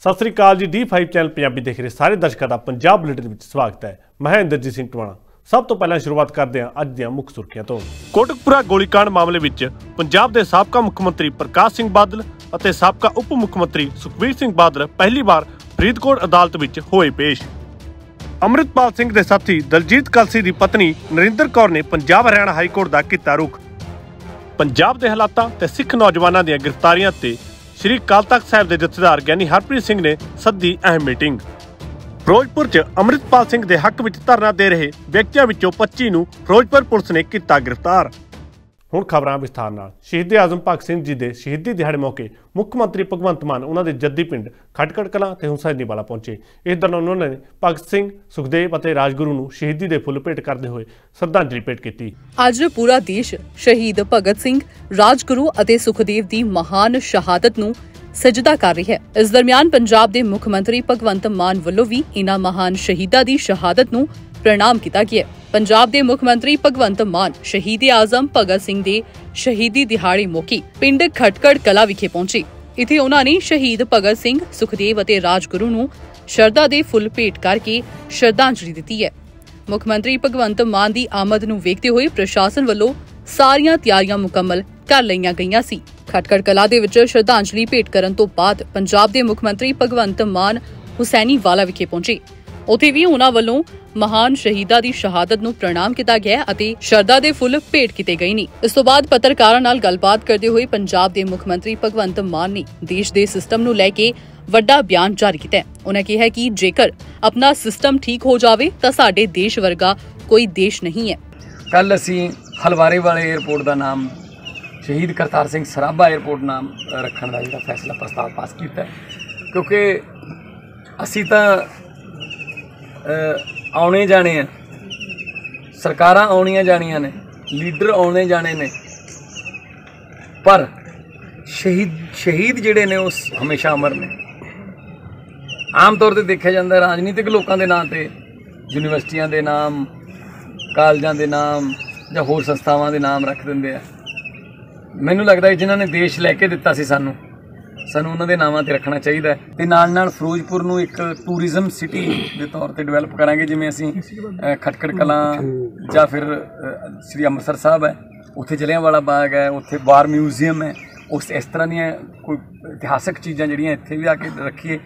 ਸਤਿ ਸ੍ਰੀ ਅਕਾਲ ਜੀ D5 channel Punjabi ਦੇਖ ਰਹੇ ਸਾਰੇ ਦਰਸ਼ਕਾਂ ਦਾ ਪੰਜਾਬ ਬੁਲੇਟਿਨ ਵਿੱਚ ਸਵਾਗਤ ਹੈ। ਮੈਂ ਇੰਦਰਜੀਤ ਸਿੰਘ ਟਵਾਣਾ। ਸਭ ਤੋਂ ਪਹਿਲਾਂ ਸ਼ੁਰੂਆਤ ਕਰਦੇ ਹਾਂ ਅੱਜ ਦੀਆਂ ਮੁੱਖ ਸੁਰਖੀਆਂ ਤੋਂ। ਕੋਟਕਪੁਰਾ ਗੋਲੀकांड ਮਾਮਲੇ ਵਿੱਚ ਪੰਜਾਬ ਦੇ ਸਾਬਕਾ ਮੁੱਖ ਮੰਤਰੀ ਪ੍ਰਕਾਸ਼ ਸਿੰਘ ਬਾਦਲ ਅਤੇ ਸਾਬਕਾ ਉਪ ਮੁੱਖ ਮੰਤਰੀ ਸੁਖਬੀਰ ਸਿੰਘ ਬਾਦਲ ਪਹਿਲੀ ਵਾਰ ਫਰੀਦਕੋਟ ਅਦਾਲਤ ਵਿੱਚ ਹੋਏ ਪੇਸ਼। ਅੰਮ੍ਰਿਤਪਾਲ ਸਿੰਘ ਦੇ ਸਾਥੀ ਦਲਜੀਤ ਕਲਸੀ ਦੀ ਪਤਨੀ ਨਰਿੰਦਰ ਕੌਰ ਨੇ ਪੰਜਾਬ ਹਰਿਆਣਾ ਹਾਈ ਕੋਰਟ ਦਾ ਕੀਤਾ ਰੁਖ। ਪੰਜਾਬ ਦੇ ਹਾਲਾਤਾਂ ਤੇ ਸਿੱਖ ਨੌਜਵਾਨਾਂ ਦੀਆਂ ਗ੍ਰਿਫਤਾਰੀਆਂ ਤੇ ਸ੍ਰੀ ਅਕਾਲ ਤਖਤ ਸਾਹਿਬ ਦੇ ਜਥੇਦਾਰ ਗਿਆਨੀ ਹਰਪ੍ਰੀਤ ਸਿੰਘ ਨੇ ਸੱਦੀ ਅਹਿਮ ਮੀਟਿੰਗ। ਫਿਰੋਜ਼ਪੁਰ 'ਚ ਅੰਮ੍ਰਿਤਪਾਲ ਸਿੰਘ ਦੇ ਹੱਕ ਵਿੱਚ ਧਰਨਾ ਦੇ ਰਹੇ ਵਿਅਕਤੀਆਂ ਵਿੱਚੋਂ 25 ਨੂੰ ਫਿਰੋਜ਼ਪੁਰ ਪੁਲਿਸ ਨੇ ਕੀਤਾ ਗ੍ਰਿਫਤਾਰ। ਹੁਣ ਖਬਰਾਂ ਵਿਸਥਾਰ ਨਾਲ। ਸ਼ਹੀਦ ਆਜ਼ਮ ਭਗਤ ਸਿੰਘ ਜੀ ਦੇ ਸ਼ਹੀਦੀ ਦਿਹਾੜੇ ਮੌਕੇ ਮੁੱਖ ਮੰਤਰੀ ਭਗਵੰਤ ਮਾਨ, ਉਹਨਾਂ ਦੇ ਜੱਦੀ ਪਿੰਡ ਖਟਕੜ ਕਲਾਂ ਤੇ ਹੁਸੈਨੀ ਪਹੁੰਚੇ। ਇਸ ਦੌਰਾਨ ਉਹਨਾਂ ਨੇ ਭਗਤ ਸਿੰਘ, ਸੁਖਦੇਵ ਅਤੇ ਰਾਜਗੁਰੂ ਨੂੰ ਸ਼ਹੀਦੀ ਦੇ ਫੁੱਲ ਭੇਟ ਕਰਦੇ ਹੋਏ ਸ਼ਰਧਾਂਜਲੀ ਭੇਟ ਕੀਤੀ। ਅੱਜ ਪੂਰਾ ਦੇਸ਼ ਸ਼ਹੀਦ ਭਗਤ ਸਿੰਘ, ਰਾਜਗੁਰੂ ਅਤੇ ਸੁਖਦੇਵ ਦੀ ਮਹਾਨ ਸ਼ਹਾਦਤ ਨੂੰ ਸਜਦਾ ਕਰ ਰਹੀ ਹੈ। ਇਸ ਦਰਮਿਆਨ ਪੰਜਾਬ ਦੇ ਮੁੱਖ ਮੰਤਰੀ ਭਗਵੰਤ ਮਾਨ ਵੱਲੋਂ ਵੀ ਇਨ੍ਹਾਂ ਮਹਾਨ ਸ਼ਹੀਦਾਂ ਦੀ ਸ਼ਹਾਦਤ ਨੂੰ ਪ੍ਰਣਾਮ ਕੀਤਾ ਗਿਆ। ਪੰਜਾਬ ਦੇ ਮੁੱਖ ਮੰਤਰੀ ਭਗਵੰਤ ਮਾਨ, ਸ਼ਹੀਦ ਆਜ਼ਮ ਭਗਤ ਸਿੰਘ ਦੇ ਸ਼ਹੀਦੀ ਦਿਹਾੜੇ ਮੌਕੇ ਪਿੰਡ ਖਟਕੜ ਕਲਾ ਵਿਖੇ ਪਹੁੰਚੇ। ਇੱਥੇ ਉਹਨਾਂ ਨੇ ਸ਼ਹੀਦ ਭਗਤ ਸਿੰਘ, ਸੁਖਦੇਵ ਅਤੇ ਰਾਜਗੁਰੂ ਨੂੰ ਸ਼ਰਧਾ ਦੇ ਫੁੱਲ ਭੇਟ ਕਰਕੇ ਸ਼ਰਧਾਂਜਲੀ ਦਿੱਤੀ ਹੈ। ਮੁੱਖ ਮੰਤਰੀ ਭਗਵੰਤ ਮਾਨ ਦੀ ਆਮਦ ਨੂੰ ਵੇਖਦੇ ਹੋਏ ਪ੍ਰਸ਼ਾਸਨ ਵੱਲੋਂ ਸਾਰੀਆਂ ਤਿਆਰੀਆਂ ਮੁਕੰਮਲ ਕਰ ਲਈਆਂ ਗਈਆਂ ਸੀ। ਖਟਕੜ ਕਲਾ ਦੇ ਵਿੱਚ ਸ਼ਰਧਾਂਜਲੀ ਭੇਟ ਕਰਨ ਤੋਂ ਬਾਅਦ ਪੰਜਾਬ ਦੇ ਮੁੱਖ ਮੰਤਰੀ ਭਗਵੰਤ ਮਾਨ ਹੁਸੈਨੀ ਵਾਲਾ ਵਿਖੇ ਪਹੁੰਚੇ। ਉੱਥੇ ਵੀ ਉਹਨਾਂ ਵੱਲੋਂ ਮਹਾਨ ਸ਼ਹੀਦਾਂ ਦੀ ਸ਼ਹਾਦਤ ਨੂੰ ਪ੍ਰਣਾਮ ਕੀਤਾ ਗਿਆ ਅਤੇ ਸ਼ਰਧਾ ਦੇ ਫੁੱਲ ਭੇਟ ਕੀਤੇ ਗਏ ਨੇ। ਇਸ ਤੋਂ ਬਾਅਦ ਪੱਤਰਕਾਰਾਂ ਨਾਲ ਗੱਲਬਾਤ ਕਰਦੇ ਹੋਏ ਪੰਜਾਬ ਦੇ ਮੁੱਖ ਮੰਤਰੀ ਭਗਵੰਤ ਮਾਨ ਨੇ ਦੇਸ਼ ਦੇ ਸਿਸਟਮ ਨੂੰ ਲੈ ਕੇ ਵੱਡਾ ਬਿਆਨ ਜਾਰੀ ਕੀਤਾ ਉਹਨਾਂ ਕਿਹਾ ਕਿ ਜੇਕਰ ਆਪਣਾ ਸਿਸਟਮ ਠੀਕ ਹੋ ਜਾਵੇ ਤਾਂ ਸਾਡੇ ਦੇਸ਼ ਵਰਗਾ ਕੋਈ ਦੇਸ਼ ਨਹੀਂ ਹੈ। ਕੱਲ ਅਸੀਂ ਹਲਵਾਰੇ ਵਾਲੇ 에ਅਰਪੋਰਟ ਦਾ ਨਾਮ, ਸ਼ਹੀਦ ਕਰਤਾਰ ਸਿੰਘ ਸਰਾਭਾ 에ਅਰਪੋਰਟ ਨਾਮ ਰੱਖਣ ਦਾ ਜਿਹੜਾ ਫੈਸਲਾ ਪ੍ਰਸਤਾਵ ਪਾਸ ਕੀਤਾ ਕਿਉਂਕਿ ਅਸੀਂ ਤਾਂ ਆਉਣੇ ਜਾਣੇ ਆ। ਸਰਕਾਰਾਂ ਆਉਣੀਆਂ ਜਾਣੀਆਂ ਨੇ, ਲੀਡਰ ਆਉਣੇ ਜਾਣੇ ਨੇ। ਪਰ ਸ਼ਹੀਦ ਸ਼ਹੀਦ ਜਿਹੜੇ ਨੇ ਉਹ ਹਮੇਸ਼ਾ ਅਮਰ ਨੇ। ਆਮ ਤੌਰ ਤੇ ਦੇਖਿਆ ਜਾਂਦਾ ਰਾਜਨੀਤਿਕ ਲੋਕਾਂ ਦੇ ਨਾਂ ਤੇ, ਯੂਨੀਵਰਸਿਟੀਆਂ ਦੇ ਨਾਮ, ਕਾਲਜਾਂ ਦੇ ਨਾਮ ਜਾਂ ਹੋਰ ਸੰਸਥਾਵਾਂ ਦੇ ਨਾਮ ਰੱਖ ਦਿੰਦੇ ਆ। ਮੈਨੂੰ ਲੱਗਦਾ ਜਿਨ੍ਹਾਂ ਨੇ ਦੇਸ਼ ਲੈ ਕੇ ਦਿੱਤਾ ਸੀ ਸਾਨੂੰ ਸਾਨੂੰ ਉਹਨਾਂ ਦੇ ਨਾਵਾਂ ਤੇ ਰੱਖਣਾ ਚਾਹੀਦਾ ਤੇ ਨਾਲ ਨਾਲ ਫਿਰੋਜ਼ਪੁਰ ਨੂੰ ਇੱਕ ਟੂਰਿਜ਼ਮ ਸਿਟੀ ਦੇ ਤੌਰ ਤੇ ਡਿਵੈਲਪ ਕਰਾਂਗੇ ਜਿਵੇਂ ਅਸੀਂ ਖਟਕੜ ਕਲਾਂ ਜਾਂ ਫਿਰ ਸ੍ਰੀ ਅੰਮ੍ਰਿਤਸਰ ਸਾਹਿਬ ਹੈ। ਉੱਥੇ ਜਲਿਆਂਵਾਲਾ ਬਾਗ ਹੈ ਉੱਥੇ ਵਾਰ ਮਿਊਜ਼ੀਅਮ ਹੈ। ਉਸ ਇਸ ਤਰ੍ਹਾਂ ਦੀਆਂ ਕੋਈ ਇਤਿਹਾਸਕ ਚੀਜ਼ਾਂ ਜਿਹੜੀਆਂ ਇੱਥੇ ਵੀ ਆ ਕੇ ਰੱਖੀਏ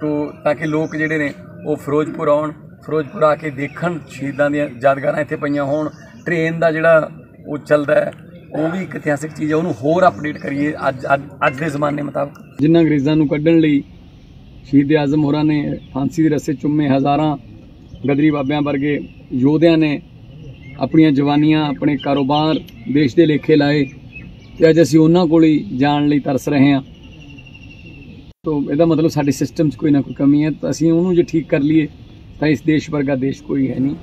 ਤੋ ਤਾਂ ਕਿ ਲੋਕ ਜਿਹੜੇ ਨੇ ਉਹ ਫਿਰੋਜ਼ਪੁਰ ਆਉਣ ਫਿਰੋਜ਼ਪੁਰ ਆ ਕੇ ਦੇਖਣ ਸ਼ਹੀਦਾਂ ਦੀਆਂ ਯਾਦਗਾਰਾਂ ਇੱਥੇ ਪਈਆਂ ਹੋਣ। ਟ੍ਰੇਨ ਦਾ ਜਿਹੜਾ ਉਹ ਚੱਲਦਾ ਹੈ ਉਹ ਵੀ ਇੱਕ ਇਤਿਹਾਸਿਕ ਚੀਜ਼ ਹੈ, ਉਹਨੂੰ ਹੋਰ ਅਪਡੇਟ ਕਰੀਏ ਅੱਜ ਅੱਜ ਅੱਜ ਦੇ ਜ਼ਮਾਨੇ ਮੁਤਾਬਕ। ਜਿਨ੍ਹਾਂ ਅੰਗਰੇਜ਼ਾਂ ਨੂੰ ਕੱਢਣ ਲਈ ਸ਼ਹੀਦ ਆਜ਼ਮ ਹੋਰਾਂ ਨੇ ਫਾਂਸੀ ਦੇ ਰਸੇ ਚੁੰਮੇ ਹਜ਼ਾਰਾਂ ਗਦਰੀ ਬਾਬਿਆਂ ਵਰਗੇ ਯੋਧਿਆਂ ਨੇ ਆਪਣੀਆਂ ਜਵਾਨੀਆਂ ਆਪਣੇ ਕਾਰੋਬਾਰ, ਦੇਸ਼ ਦੇ ਲੇਖੇ ਲਾਏ ਤੇ ਅੱਜ ਅਸੀਂ ਉਹਨਾਂ ਕੋਲ ਹੀ ਜਾਣ ਲਈ ਤਰਸ ਰਹੇ ਹਾਂ। ਤੋ ਇਹਦਾ ਮਤਲਬ ਸਾਡੇ ਸਿਸਟਮ 'ਚ ਕੋਈ ਨਾ ਕੋਈ ਕਮੀ ਹੈ, ਤਾਂ ਅਸੀਂ ਉਹਨੂੰ ਜੇ ਠੀਕ ਕਰ ਲਈਏ, ਤਾਂ ਇਸ ਦੇਸ਼ ਵਰਗਾ ਦੇਸ਼ ਕੋਈ ਹੈ ਨਹੀਂ।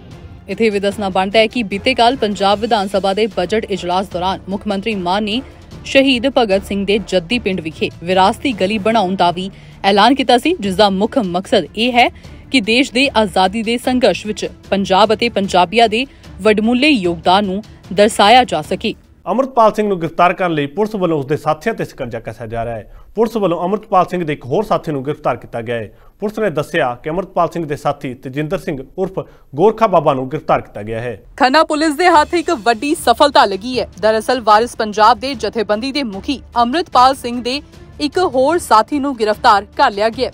ਇੱਥੇ ਵੀ ਦੱਸਣਾ ਬਣਦਾ ਹੈ ਕਿ ਬੀਤੇ ਕੱਲ ਪੰਜਾਬ ਵਿਧਾਨ ਸਭਾ ਦੇ ਬਜਟ ਇਜਲਾਸ ਦੌਰਾਨ ਮੁੱਖ ਮੰਤਰੀ ਮਾਨ ਨੇ ਸ਼ਹੀਦ ਭਗਤ ਸਿੰਘ ਦੇ ਜੱਦੀ ਪਿੰਡ ਵਿਖੇ ਵਿਰਾਸਤੀ ਗਲੀ ਬਣਾਉਣ ਦਾ ਵੀ ਐਲਾਨ ਕੀਤਾ ਸੀ, ਜਿਸ ਦਾ ਮੁੱਖ ਮਕਸਦ ਇਹ ਹੈ ਕਿ ਦੇਸ਼ ਦੇ ਆਜ਼ਾਦੀ ਦੇ ਸੰਘਰਸ਼ ਵਿੱਚ ਪੰਜਾਬ ਅਤੇ ਪੰਜਾਬੀਆਂ ਦੇ ਵਡਮੁੱਲੇ ਯੋਗਦਾਨ ਨੂੰ ਦਰਸਾਇਆ ਜਾ ਸਕੇ। ਅਮਰਤਪਾਲ ਸਿੰਘ ਨੂੰ ਗ੍ਰਿਫਤਾਰ ਕਰਨ ਲਈ ਪੁਲਿਸ ਵੱਲੋਂ ਉਸਦੇ ਸਾਥੀਆਂ ਤੇ ਸ਼ਿਕੰਜਾ ਕੱਸਿਆ ਜਾ ਰਿਹਾ ਹੈ। ਪੁਲਿਸ ਵੱਲੋਂ ਅਮਰਤਪਾਲ ਸਿੰਘ ਦੇ ਇੱਕ ਹੋਰ ਸਾਥੀ ਨੂੰ ਗ੍ਰਿਫਤਾਰ ਕੀਤਾ ਗਿਆ ਹੈ। ਪੁਲਿਸ ਨੇ ਦੱਸਿਆ ਕਿ ਅਮਰਤਪਾਲ ਸਿੰਘ ਦੇ ਸਾਥੀ ਤੇਜਿੰਦਰ ਸਿੰਘ ਉਰਫ ਗੋਰਖਾ ਬਾਬਾ ਨੂੰ ਗ੍ਰਿਫਤਾਰ ਕੀਤਾ ਗਿਆ ਹੈ। ਖੰਨਾ ਪੁਲਿਸ ਦੇ ਹੱਥ ਇੱਕ ਵੱਡੀ ਸਫਲਤਾ ਲੱਗੀ ਹੈ। ਦਰਅਸਲ ਵਾਰਿਸ ਪੰਜਾਬ ਦੇ ਜਥੇਬੰਦੀ ਦੇ ਮੁਖੀ ਅੰਮ੍ਰਿਤਪਾਲ ਸਿੰਘ ਦੇ ਇੱਕ ਹੋਰ ਸਾਥੀ ਨੂੰ ਗ੍ਰਿਫਤਾਰ ਕਰ ਲਿਆ ਗਿਆ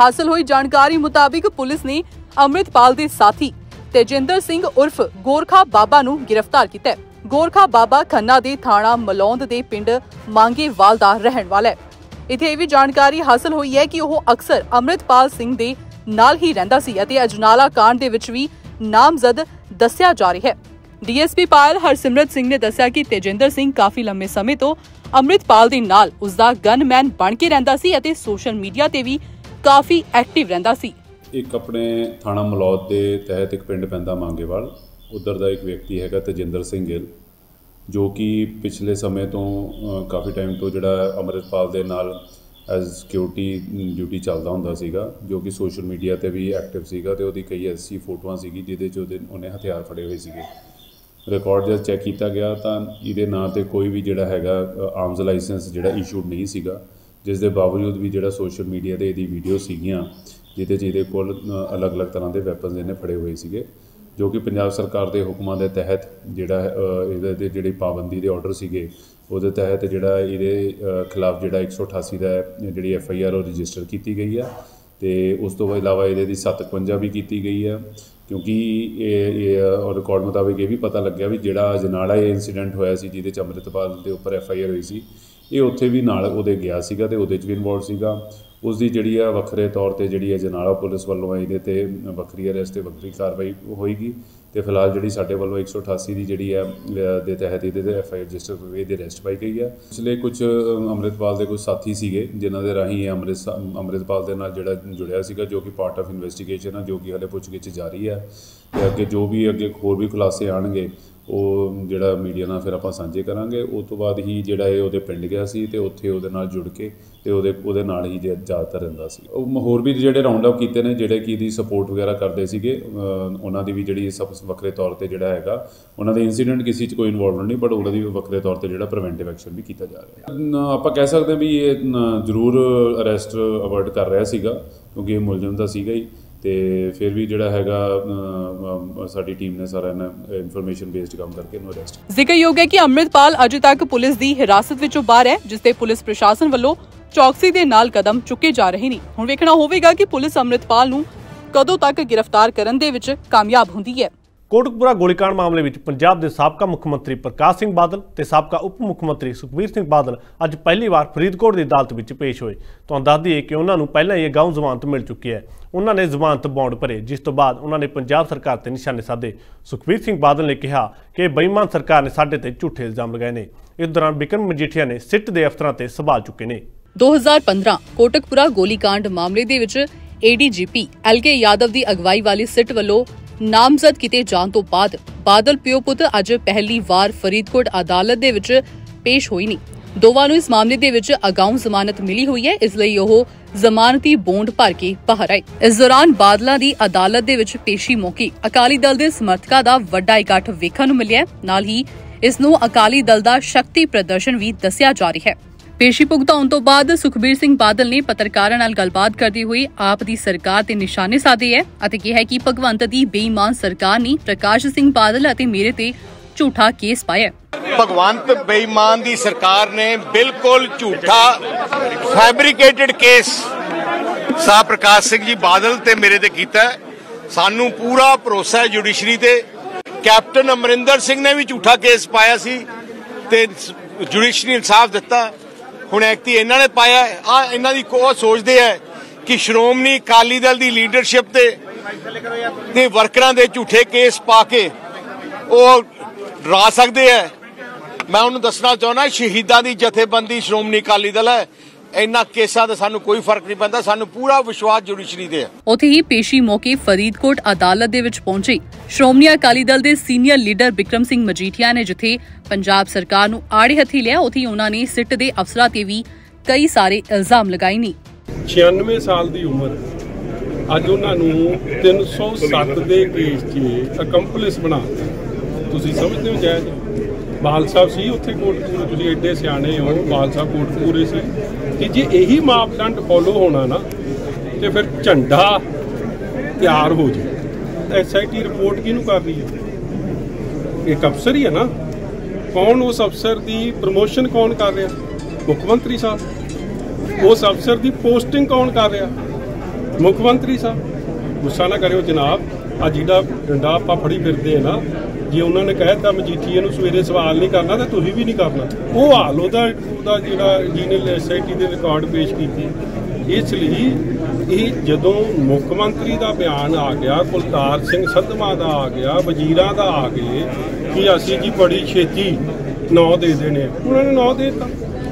ਹਾਸਲ ਹੋਈ ਜਾਣਕਾਰੀ ਮੁਤਾਬਿਕ ਪੁਲਿਸ ਨੇ ਅੰਮ੍ਰਿਤਪਾਲ ਦੇ ਸਾਥੀ ਤੇਜਿੰਦਰ ਸਿੰਘ ਉਰਫ ਗੋਰਖਾ ਬਾਬਾ ਨੂੰ ਗ੍ਰਿਫਤਾਰ ਕੀਤਾ ਹੈ। ਗੋਰਖਾ ਬਾਬਾ ਖੰਨਾ ਦੇ ਥਾਣਾ ਮਲੌਂਦ ਦੇ ਪਿੰਡ ਮੰਗੇਵਾਲ ਦਾ ਰਹਿਣ ਵਾਲਾ ਹੈ। ਇੱਥੇ ਇਹ ਵੀ ਜਾਣਕਾਰੀ ਹਾਸਲ ਹੋਈ ਹੈ ਕਿ ਉਹ ਅਕਸਰ ਅੰਮ੍ਰਿਤਪਾਲ ਸਿੰਘ ਦੇ ਨਾਲ ਹੀ ਰਹਿੰਦਾ ਸੀ ਅਤੇ ਅਜਨਾਲਾ ਕਾਂਡ ਦੇ ਵਿੱਚ ਵੀ ਨਾਮਜ਼ਦ ਦੱਸਿਆ ਜਾ ਰਿਹਾ ਹੈ। ਡੀਐਸਪੀ ਪਾਇਲ ਹਰਸਿਮਰਤ ਸਿੰਘ ਨੇ ਦੱਸਿਆ ਕਿ ਤੇਜਿੰਦਰ ਸਿੰਘ ਕਾਫੀ ਲੰਮੇ ਸਮੇਂ ਤੋਂ ਅੰਮ੍ਰਿਤਪਾਲ ਦੇ ਨਾਲ ਉਸ ਦਾ ਗਨਮੈਨ ਬਣ ਕੇ ਰਹਿੰਦਾ ਸੀ ਅਤੇ ਸੋਸ਼ਲ ਮੀਡੀਆ ਤੇ ਵੀ ਕਾਫੀ ਐਕਟਿਵ ਰਹਿੰਦਾ ਸੀ। ਇੱਕ ਆਪਣੇ ਥਾਣਾ ਮਲੌਦ ਦੇ ਤਹਿਤ ਇੱਕ ਪਿੰਡ ਪੈਂਦਾ ਮੰਗੇਵਾਲ। ਉਧਰ ਦਾ ਇੱਕ ਵਿਅਕਤੀ ਹੈਗਾ ਤਜਿੰਦਰ ਸਿੰਘ ਗਿੱਲ, ਜੋ ਕਿ ਪਿਛਲੇ ਸਮੇਂ ਤੋਂ ਕਾਫੀ ਟਾਈਮ ਤੋਂ ਜਿਹੜਾ ਅੰਮ੍ਰਿਤਪਾਲ ਦੇ ਨਾਲ ਐਜ਼ ਸਿਕਿਉਰਿਟੀ ਡਿਊਟੀ ਚੱਲਦਾ ਹੁੰਦਾ ਸੀਗਾ, ਜੋ ਕਿ ਸੋਸ਼ਲ ਮੀਡੀਆ ਤੇ ਵੀ ਐਕਟਿਵ ਸੀਗਾ ਤੇ ਉਹਦੀ ਕਈ ਐਸੀ ਫੋਟੋਆਂ ਸੀਗੀ ਜਿਹਦੇ 'ਚ ਉਹਦੇ, ਉਹਨੇ ਹਥਿਆਰ ਫੜੇ ਹੋਏ ਸੀਗੇ। ਰਿਕਾਰਡ ਜਦ ਚੈੱਕ ਕੀਤਾ ਗਿਆ ਤਾਂ ਇਹਦੇ ਨਾਂ ਤੇ ਕੋਈ ਵੀ ਜਿਹੜਾ ਹੈਗਾ ਆਰਮਸ ਲਾਇਸੈਂਸ ਜਿਹੜਾ ਇਸ਼ੂਡ ਨਹੀਂ ਸੀਗਾ, ਜਿਸ ਦੇ ਬਾਵਜੂਦ ਵੀ ਜਿਹੜਾ ਸੋਸ਼ਲ ਮੀਡੀਆ ਤੇ ਇਹਦੀ ਵੀਡੀਓ ਸੀਗੀਆਂ, ਜਿਹਦੇ 'ਚ ਇਹਦੇ ਕੋਲ ਅਲੱਗ-ਅਲੱਗ ਤਰ੍ਹਾਂ ਦੇ ਵੈਪਨਸ ਇਹਨੇ ਫੜੇ ਹੋਏ ਸੀਗੇ। ਜੋ ਕਿ ਪੰਜਾਬ ਸਰਕਾਰ ਦੇ ਹੁਕਮਾਂ ਦੇ ਤਹਿਤ ਜਿਹੜਾ ਇਹਦੇ ਤੇ ਜਿਹੜੀ ਪਾਬੰਦੀ ਦੇ ਆਰਡਰ ਸੀਗੇ, ਉਹਦੇ ਤਹਿਤ ਜਿਹੜਾ ਇਹਦੇ ਖਿਲਾਫ ਜਿਹੜਾ 188 ਦਾ ਜਿਹੜੀ ਐਫ ਆਈ ਆਰ ਉਹ ਰਜਿਸਟਰ ਕੀਤੀ ਗਈ ਆ ਤੇ ਉਸ ਤੋਂ ਇਲਾਵਾ ਇਹਦੇ ਦੀ 751 ਵੀ ਕੀਤੀ ਗਈ ਆ। ਕਿਉਂਕਿ ਇਹ ਇਹ ਰਿਕਾਰਡ ਮੁਤਾਬਿਕ ਇਹ ਵੀ ਪਤਾ ਲੱਗਿਆ ਵੀ ਜਿਹੜਾ ਅਜਨਾਲਾ ਇਹ ਇਨਸੀਡੈਂਟ ਹੋਇਆ ਸੀ ਜਿਹਦੇ ਚ ਅੰਮ੍ਰਿਤਪਾਲ ਦੇ ਉੱਪਰ ਐਫ ਆਈ ਆਰ ਹੋਈ ਸੀ, ਇਹ ਉੱਥੇ ਵੀ ਨਾਲ ਉਹਦੇ ਗਿਆ ਸੀਗਾ ਤੇ ਉਹਦੇ ਚ ਵੀ ਇਨਵੋਲਵ ਸੀਗਾ। ਉਸ ਦੀ ਜਿਹੜੀ ਆ ਵੱਖਰੇ ਤੌਰ ਤੇ ਜਿਹੜੀ ਹੈ ਅਜਨਾਲਾ ਪੁਲਿਸ ਵੱਲੋਂ ਇਹਦੇ ਤੇ ਵੱਖਰੀ ਅਰੈਸਟ ਤੇ ਵੱਖਰੀ ਕਾਰਵਾਈ ਹੋਏਗੀ। ਤੇ ਫਿਲਹਾਲ ਜਿਹੜੀ ਸਾਡੇ ਵੱਲੋਂ 188 ਦੀ ਜਿਹੜੀ ਹੈ ਦੇ ਤਹਿਤ ਇਹਦੇ ਤੇ ਐਫ ਆਈ ਆਰ ਰਜਿਸਟਰ ਹੋਈ, ਇਹਦੀ ਅਰੈਸਟ ਪਾਈ ਗਈ ਹੈ ਪਿਛਲੇ ਕੁਝ ਅੰਮ੍ਰਿਤਪਾਲ ਦੇ ਕੁਝ ਸਾਥੀ ਸੀਗੇ, ਜਿਨ੍ਹਾਂ ਦੇ ਰਾਹੀਂ ਇਹ ਅੰਮ੍ਰਿਤ ਅੰਮ੍ਰਿਤਪਾਲ ਦੇ ਨਾਲ ਜਿਹੜਾ ਜੁੜਿਆ ਸੀਗਾ, ਜੋ ਕਿ ਪਾਰਟ ਆਫ ਇਨਵੈਸਟੀਗੇਸ਼ਨ ਹੈ ਜੋ ਕਿ ਹਲੇ ਪੁੱਛਗਿੱਛ ਜਾਰੀ ਹੈ ਤੇ ਅੱਗੇ ਜੋ ਵੀ ਅੱਗੇ ਹੋਰ ਵੀ ਖੁਲਾਸੇ ਆਣਗੇ ਉਹ ਜਿਹੜਾ ਮੀਡੀਆ ਨਾਲ ਫਿਰ ਆਪਾਂ ਸਾਂਝੇ ਕਰਾਂਗੇ। ਉਸ ਤੋਂ ਬਾਅਦ ਹੀ ਜਿਹੜਾ ਇਹ ਉਹਦੇ ਪਿੰਡ ਗਿਆ ਸੀ ਤੇ ਉੱਥੇ ਉਹਦੇ ਨਾਲ ਜੁੜ ਕੇ ਤੇ ਉਹਦੇ ਉਹਦੇ ਨਾਲ ਹੀ ਜ਼ਿਆ- ਜ਼ਿਆਦਾਤਰ ਰਹਿੰਦਾ ਸੀ। ਉਹ ਹੋਰ ਵੀ ਜਿਹੜੇ ਰਾਉਂਡ ਅਪ ਕੀਤੇ ਨੇ, ਜਿਹੜੇ ਕਿ ਇਹਦੀ ਸਪੋਰਟ ਵਗੈਰਾ ਕਰਦੇ ਸੀਗੇ ਉਹਨਾਂ ਦੀ ਵੀ ਜਿਹੜੀ ਸਭ ਵੱਖਰੇ ਤੌਰ ਤੇ ਜਿਹੜਾ ਹੈਗਾ, ਉਹਨਾਂ ਦੇ ਇਨਸੀਡੈਂਟ ਕਿਸੇ 'ਚ ਕੋਈ ਇਨਵੋਲਵਮੈਂਟ ਨਹੀਂ ਬਟ ਉਹਨਾਂ ਦੀ ਵੀ ਵੱਖਰੇ ਤੌਰ ਤੇ ਜਿਹੜਾ ਪ੍ਰੀਵੈਂਟਿਵ ਐਕਸ਼ਨ ਵੀ ਕੀਤਾ ਜਾ ਰਿਹਾ। ਆਪਾਂ ਕਹਿ ਸਕਦੇ ਹਾਂ ਵੀ ਇਹ ਜ਼ਰੂਰ ਅਰੈਸਟ ਅਵਰਟ ਕਰ ਰਿਹਾ ਸੀਗਾ, ਕਿਉਂਕਿ ਇਹ ਮੁਲਜ਼ਮ ਦਾ ਸੀਗਾ ਹੀ। ਤੇ ਫਿਰ ਵੀ ਜਿਹੜਾ ਹੈਗਾ ਸਾਡੀ ਟੀਮ ਨੇ ਸਾਰਾ ਇਨਫੋਰਮੇਸ਼ਨ ਬੇਸਡ ਕੰਮ ਕਰਕੇ ਇਹਨੂੰ ਅਰੈਸਟ ਜ਼ਿਕਰਯੋਗ ਹੈ ਕਿ ਅੰਮ੍ਰਿਤਪਾਲ ਅਜੇ ਤੱਕ ਪੁਲਿਸ ਦੀ ਹਿਰਾਸਤ ਵਿੱਚੋਂ ਬਾਹਰ ਹੈ, ਜਿਸ ਤੇ ਪੁਲਿਸ ਪ੍ਰਸ਼ਾਸਨ ਵੱਲੋਂ ਚੌਕਸੀ ਦੇ ਨਾਲ ਕਦਮ ਚੁੱਕੇ ਜਾ ਰਹੇ ਨੇ। ਹੁਣ ਵੇਖਣਾ ਹੋਵੇਗਾ ਕਿ ਪੁਲਿਸ ਅੰਮ੍ਰਿਤਪਾਲ ਨੂੰ ਕਦੋਂ ਤੱਕ ਗ੍ਰਿਫਤਾਰ ਕਰਨ ਦੇ ਵਿੱਚ ਕਾਮਯਾਬ ਹੁੰਦੀ ਹੈ। ਕੋਟਕਪੁਰਾ ਗੋਲੀਕਾਂਡ ਮਾਮਲੇ ਵਿੱਚ ਪੰਜਾਬ ਦੇ ਸਾਬਕਾ ਮੁੱਖ ਮੰਤਰੀ ਪ੍ਰਕਾਸ਼ ਸਿੰਘ ਬਾਦਲ ਤੇ ਸਾਬਕਾ ਉਪ ਮੁੱਖ ਮੰਤਰੀ ਸੁਖਬੀਰ ਸਿੰਘ ਬਾਦਲ ਅੱਜ ਪਹਿਲੀ ਵਾਰ ਫਰੀਦਕੋਟ ਦੀ ਅਦਾਲਤ ਵਿੱਚ ਪੇਸ਼ ਹੋਏ। ਤੁਹਾਨੂੰ ਦੱਸ ਦਈਏ ਕਿ ਉਹਨਾਂ ਨੂੰ ਪਹਿਲਾਂ ਇਹ ਗਾਉਂ ਜ਼ਮਾਨਤ ਮਿਲ ਚੁੱਕੀ ਹੈ। ਉਹਨਾਂ ਨੇ ਜ਼ਮਾਨਤ ਬੌਂਡ ਭਰੇ, ਜਿਸ ਤੋਂ ਬਾਅਦ ਉਹਨਾਂ ਨੇ ਪੰਜਾਬ ਸਰਕਾਰ ਤੇ ਨਿਸ਼ਾਨੇ ਸਾਧੇ। ਸੁਖਬੀਰ ਸਿੰਘ ਬਾਦਲ ਨੇ ਕਿਹਾ ਕਿ ਬੇਈਮਾਨ ਸਰਕਾਰ ਨੇ ਸਾਡੇ ਤੇ ਝੂਠੇ ਇਲਜ਼ਾਮ ਲਗਾਏ ਨੇ। ਇਸ ਦੌਰਾਨ ਬਿਕਰਮ ਮਜੀਠੀਆ ਨੇ ਸਿੱਟ ਦੇ ਅਫਸਰਾਂ ਤੇ ਸਵਾਲ ਚੁੱਕੇ ਨੇ। 2015 ਕੋਟਕਪੁਰਾ ਗੋਲੀਕਾਂਡ ਮਾਮਲੇ ਦੇ ਵਿੱਚ ਏਡੀਜੀਪੀ ਐਲਕੇ ਯਾਦਵ ਦੀ ਅਗਵਾਈ ਵਾਲੀ ਸਿੱਟ ਵੱਲੋਂ ਨਾਮਜ਼ਦ ਕੀਤੇ ਜਾਣ ਤੋਂ ਬਾਅਦ ਬਾਦਲ ਪਿਓ ਪੁੱਤ ਅੱਜ ਪਹਿਲੀ ਵਾਰ ਫਰੀਦਕੋਟ ਅਦਾਲਤ ਦੇ ਵਿੱਚ ਪੇਸ਼ ਹੋਈ ਨੇ। ਦੋਵਾਂ ਨੂੰ ਇਸ ਮਾਮਲੇ ਦੇ ਵਿੱਚ ਅਗਾਊਂ ਜ਼ਮਾਨਤ ਮਿਲੀ ਹੋਈ ਹੈ। ਇਸ ਲਈ ਉਹ ਜ਼ਮਾਨਤੀ ਬੌਂਡ ਭਰ ਕੇ ਬਾਹਰ ਆਏ। ਇਸ ਦੌਰਾਨ ਬਾਦਲਾਂ ਦੀ ਅਦਾਲਤ ਦੇ ਵਿੱਚ ਪੇਸ਼ੀ ਮੌਕੇ ਅਕਾਲੀ ਦਲ ਦੇ ਸਮਰਥਕਾਂ ਦਾ ਵੱਡਾ ਇਕੱਠ ਵੇਖਣ ਨੂੰ ਮਿਲਿਆ ਨਾਲ ਹੀ ਇਸ ਨੂੰ ਅਕਾਲੀ ਦਲ ਦਾ ਸ਼ਕਤੀ ਪ੍ਰਦਰਸ਼ਨ ਵੀ ਦੱਸਿਆ ਜਾ ਰਿਹਾ ਹੈ। ਪੇਸ਼ੀ ਭੁਗਤਾਉਣ ਤੋਂ ਬਾਅਦ ਸੁਖਬੀਰ ਸਿੰਘ ਬਾਦਲ ਨੇ ਪੱਤਰਕਾਰਾਂ ਨਾਲ ਗੱਲਬਾਤ ਕਰਦੇ ਹੋਏ ਆਪ ਦੀ ਸਰਕਾਰ ਤੇ ਨਿਸ਼ਾਨੇ ਸਾਧੇ ਹੈ ਅਤੇ ਕਿਹਾ ਕਿ ਭਗਵੰਤ ਦੀ ਬੇਈਮਾਨ ਸਰਕਾਰ ਨੇ ਪ੍ਰਕਾਸ਼ ਸਿੰਘ ਬਾਦਲ ਅਤੇ ਮੇਰੇ ਤੇ ਝੂਠਾ ਕੇਸ ਪਾਇਆ ਭਗਵੰਤ ਬੇਈਮਾਨ ਦੀ ਸਰਕਾਰ ਨੇ ਬਿਲਕੁਲ ਝੂਠਾ ਫੈਬਰੀਕੇਟਡ ਕੇਸ ਸਾਹ ਪ੍ਰਕਾਸ਼ ਸਿੰਘ ਜੀ ਬਾਦਲ ਤੇ ਮੇਰੇ ਤੇ ਕੀਤਾ ਸਾਨੂੰ ਪੂਰਾ ਭਰੋਸਾ ਹੈ ਜੁਡੀਸ਼ਰੀ ਤੇ। ਕੈਪਟਨ ਅਮਰਿੰਦਰ ਸਿੰਘ ਨੇ ਵੀ ਝੂਠਾ ਕੇਸ ਪਾਇਆ ਸੀ ਤੇ ਜੁਡੀਸ਼ਰੀ ਇਨਸਾਫ ਦਿੱਤਾ। ਹੁਣ ਐਕਤੀ ਇਹਨਾਂ ਨੇ ਪਾਇਆ ਆ ਇਹਨਾਂ ਦੀ ਕੋ ਸੋਚਦੇ ਹੈ ਕਿ ਸ਼੍ਰੋਮਣੀ ਅਕਾਲੀ ਦਲ ਦੀ ਲੀਡਰਸ਼ਿਪ ਤੇ ਦੇ ਵਰਕਰਾਂ ਦੇ ਝੂਠੇ ਕੇਸ ਪਾ ਕੇ ਉਹ ਡਰਾ ਸਕਦੇ ਹੈ ਮੈਂ ਉਹਨੂੰ ਦੱਸਣਾ ਚਾਹੁੰਦਾ, ਸ਼ਹੀਦਾਂ ਦੀ ਜਥੇਬੰਦੀ ਸ਼੍ਰੋਮਣੀ ਅਕਾਲੀ ਦਲ ਹੈ। ਇਹਨਾਂ ਕੇਸਾਂ ਦਾ ਸਾਨੂੰ ਕੋਈ ਫ਼ਰਕ ਨਹੀਂ ਪੈਂਦਾ, ਸਾਨੂੰ ਪੂਰਾ ਵਿਸ਼ਵਾਸ ਜੁਡੀਸ਼ਰੀ ਤੇ ਹੈ। ਉੱਥੇ ਹੀ ਪੇਸ਼ੀ ਮੌਕੇ ਫਰੀਦਕੋਟ ਅਦਾਲਤ ਦੇ ਵਿੱਚ ਪਹੁੰਚੇ। ਸ਼੍ਰੋਮਣੀ ਅਕਾਲੀ ਦਲ ਦੇ ਸੀਨੀਅਰ ਲੀਡਰ ਬਿਕਰਮ ਸਿੰਘ ਮਜੀਠੀਆ ਨੇ ਜਿੱਥੇ ਪੰਜਾਬ ਸਰਕਾਰ ਨੂੰ ਆੜੇ ਹੱਥੀ ਲਿਆ, ਉਥੇ ਹੀ ਉਹਨਾਂ ਨੇ ਸਿੱਟ ਦੇ ਅਫਸਰਾਂ ਤੇ ਵੀ ਕਈ ਸਾਰੇ ਇਲਜ਼ਾਮ ਲਗਾਏ ਨੇ। 96 ਸਾਲ ਦੀ ਉਮਰ। ਅੱਜ ਉਹਨਾਂ ਨੂੰ 307 ਦੇ ਕੇਸ 'ਚ ਅਕੰਪਲਿਸ ਬਣਾ ਤੁਸੀਂ ਸਮਝਦੇ ਹੋ ਜਾਇਜ਼? ਬਾਲ ਸਾਹਿਬ ਸੀ ਉੱਥੇ ਕੋਟਕਪੂਰੇ ਤੁਸੀਂ ਐਡੇ ਸਿਆਣੇ ਹੋ, ਬਾਲ ਸਾਹਿਬ ਕੋਟਕਪੂਰੇ ਸੀ। ਕਿ ਜੇ ਇਹੀ ਮਾਪਦੰਡ ਫੋਲੋ ਹੋਣਾ ਨਾ, ਤੇ ਫਿਰ ਝੰਡਾ ਤਿਆਰ ਹੋ ਜੇ ਐਸਆਈਟੀ ਰਿਪੋਰਟ ਕਿਹਨੂੰ ਕਰ ਰਹੀ ਹੈ? ਇੱਕ ਅਫਸਰ ਹੀ ਹੈ ਨਾ। ਕੌਣ ਉਸ ਅਫਸਰ ਦੀ ਪ੍ਰਮੋਸ਼ਨ ਕੌਣ ਕਰ ਰਿਹਾ? ਮੁੱਖ ਮੰਤਰੀ ਸਾਹਿਬ। ਉਸ ਅਫਸਰ ਦੀ ਪੋਸਟਿੰਗ ਕੌਣ ਕਰ ਰਿਹਾ? ਮੁੱਖ ਮੰਤਰੀ ਸਾਹਿਬ। ਗੁੱਸਾ ਨਾ ਕਰਿਓ ਜਨਾਬ। ਆ ਜਿਹੜਾ ਡੰਡਾ ਆਪਾਂ ਫੜੀ ਫਿਰਦੇ ਆ ਨਾ, ਜੇ ਉਹਨਾਂ ਨੇ ਕਹਿਤਾ ਮਜੀਠੀਏ ਨੂੰ ਸਵੇਰੇ ਸਵਾਲ ਨਹੀਂ ਕਰਨਾ, ਤਾਂ ਤੁਸੀਂ ਵੀ ਨਹੀਂ ਕਰਨਾ। ਉਹ ਹਾਲ ਉਹਦਾ ਉਹਦਾ ਜਿਹੜਾ ਜਿਹਨੇ ਐਸਆਈਟੀ ਦੇ ਰਿਕਾਰਡ ਪੇਸ਼ ਕੀਤੇ। ਇਸ ਲਈ ਇਹ ਜਦੋਂ ਮੁੱਖ ਮੰਤਰੀ ਦਾ ਬਿਆਨ ਆ ਗਿਆ, ਕੁਲਤਾਰ ਸਿੰਘ ਸੰਧਮਾ ਦਾ ਆ ਗਿਆ, ਵਜ਼ੀਰਾਂ ਦਾ ਆ ਗਏ ਕਿ ਅਸੀਂ ਜੀ ਬੜੀ ਛੇਤੀ ਨੌ ਦੇ ਦੇਣੇ ਉਹਨਾਂ ਨੇ ਨੌ ਦਿੱਤਾ।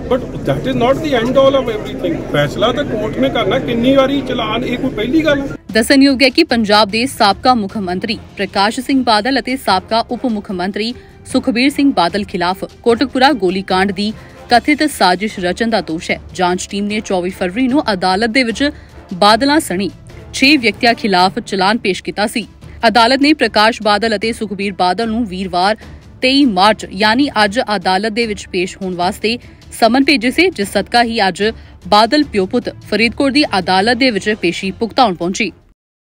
But that is not the end all of everything ਫੈਸਲਾ ਤਾਂ ਕੋਰਟ ਨੇ ਕਰਨਾ, ਕਿੰਨੀ ਵਾਰੀ ਚਲਾਨ, ਇਹ ਕੋਈ ਪਹਿਲੀ ਗੱਲ ਹੈ ਦੱਸਣਯੋਗ ਹੈ ਕਿ ਪੰਜਾਬ ਦੇ ਸਾਬਕਾ ਮੁੱਖ ਮੰਤਰੀ ਪ੍ਰਕਾਸ਼ ਸਿੰਘ ਬਾਦਲ ਅਤੇ ਸਾਬਕਾ ਉਪ ਮੁੱਖ ਮੰਤਰੀ ਸੁਖਬੀਰ ਸਿੰਘ ਬਾਦਲ ਖਿਲਾਫ ਕੋਟਕਪੁਰਾ ਗੋਲੀकांड ਦੀ ਕਥਿਤ ਸਾਜ਼ਿਸ਼ ਰਚਨ ਦਾ ਦੋਸ਼ ਹੈ। ਜਾਂਚ ਟੀਮ ਨੇ 24 ਫਰਵਰੀ ਨੂੰ ਅਦਾਲਤ ਦੇ ਵਿੱਚ ਬਾਦਲਾਂ ਸਣੀ 6 ਵਿਅਕਤੀਆਂ ਖਿਲਾਫ ਚਲਾਨ ਪੇਸ਼ ਕੀਤਾ ਸੀ। ਅਦਾਲਤ ਨੇ ਪ੍ਰਕਾਸ਼ ਬਾਦਲ ਅਤੇ ਸੁਖਬੀਰ ਬਾਦਲ ਨੂੰ ਵੀਰਵਾਰ 23 ਮਾਰਚ, ਯਾਨੀ ਅੱਜ ਅਦਾਲਤ ਦੇ ਵਿੱਚ ਪੇਸ਼ ਹੋਣ ਵਾਸਤੇ ਸਮਨ ਭੇਜੇ ਸੀ, ਜਿਸ ਸਦਕਾ ਹੀ ਅੱਜ ਬਾਦਲ ਪਿਓ ਫਰੀਦਕੋਟ ਦੀ ਅਦਾਲਤ ਦੇ ਵਿੱਚ ਪੇਸ਼ੀ ਭੁਗਤਾਉਣ ਪਹੁੰਚੀ।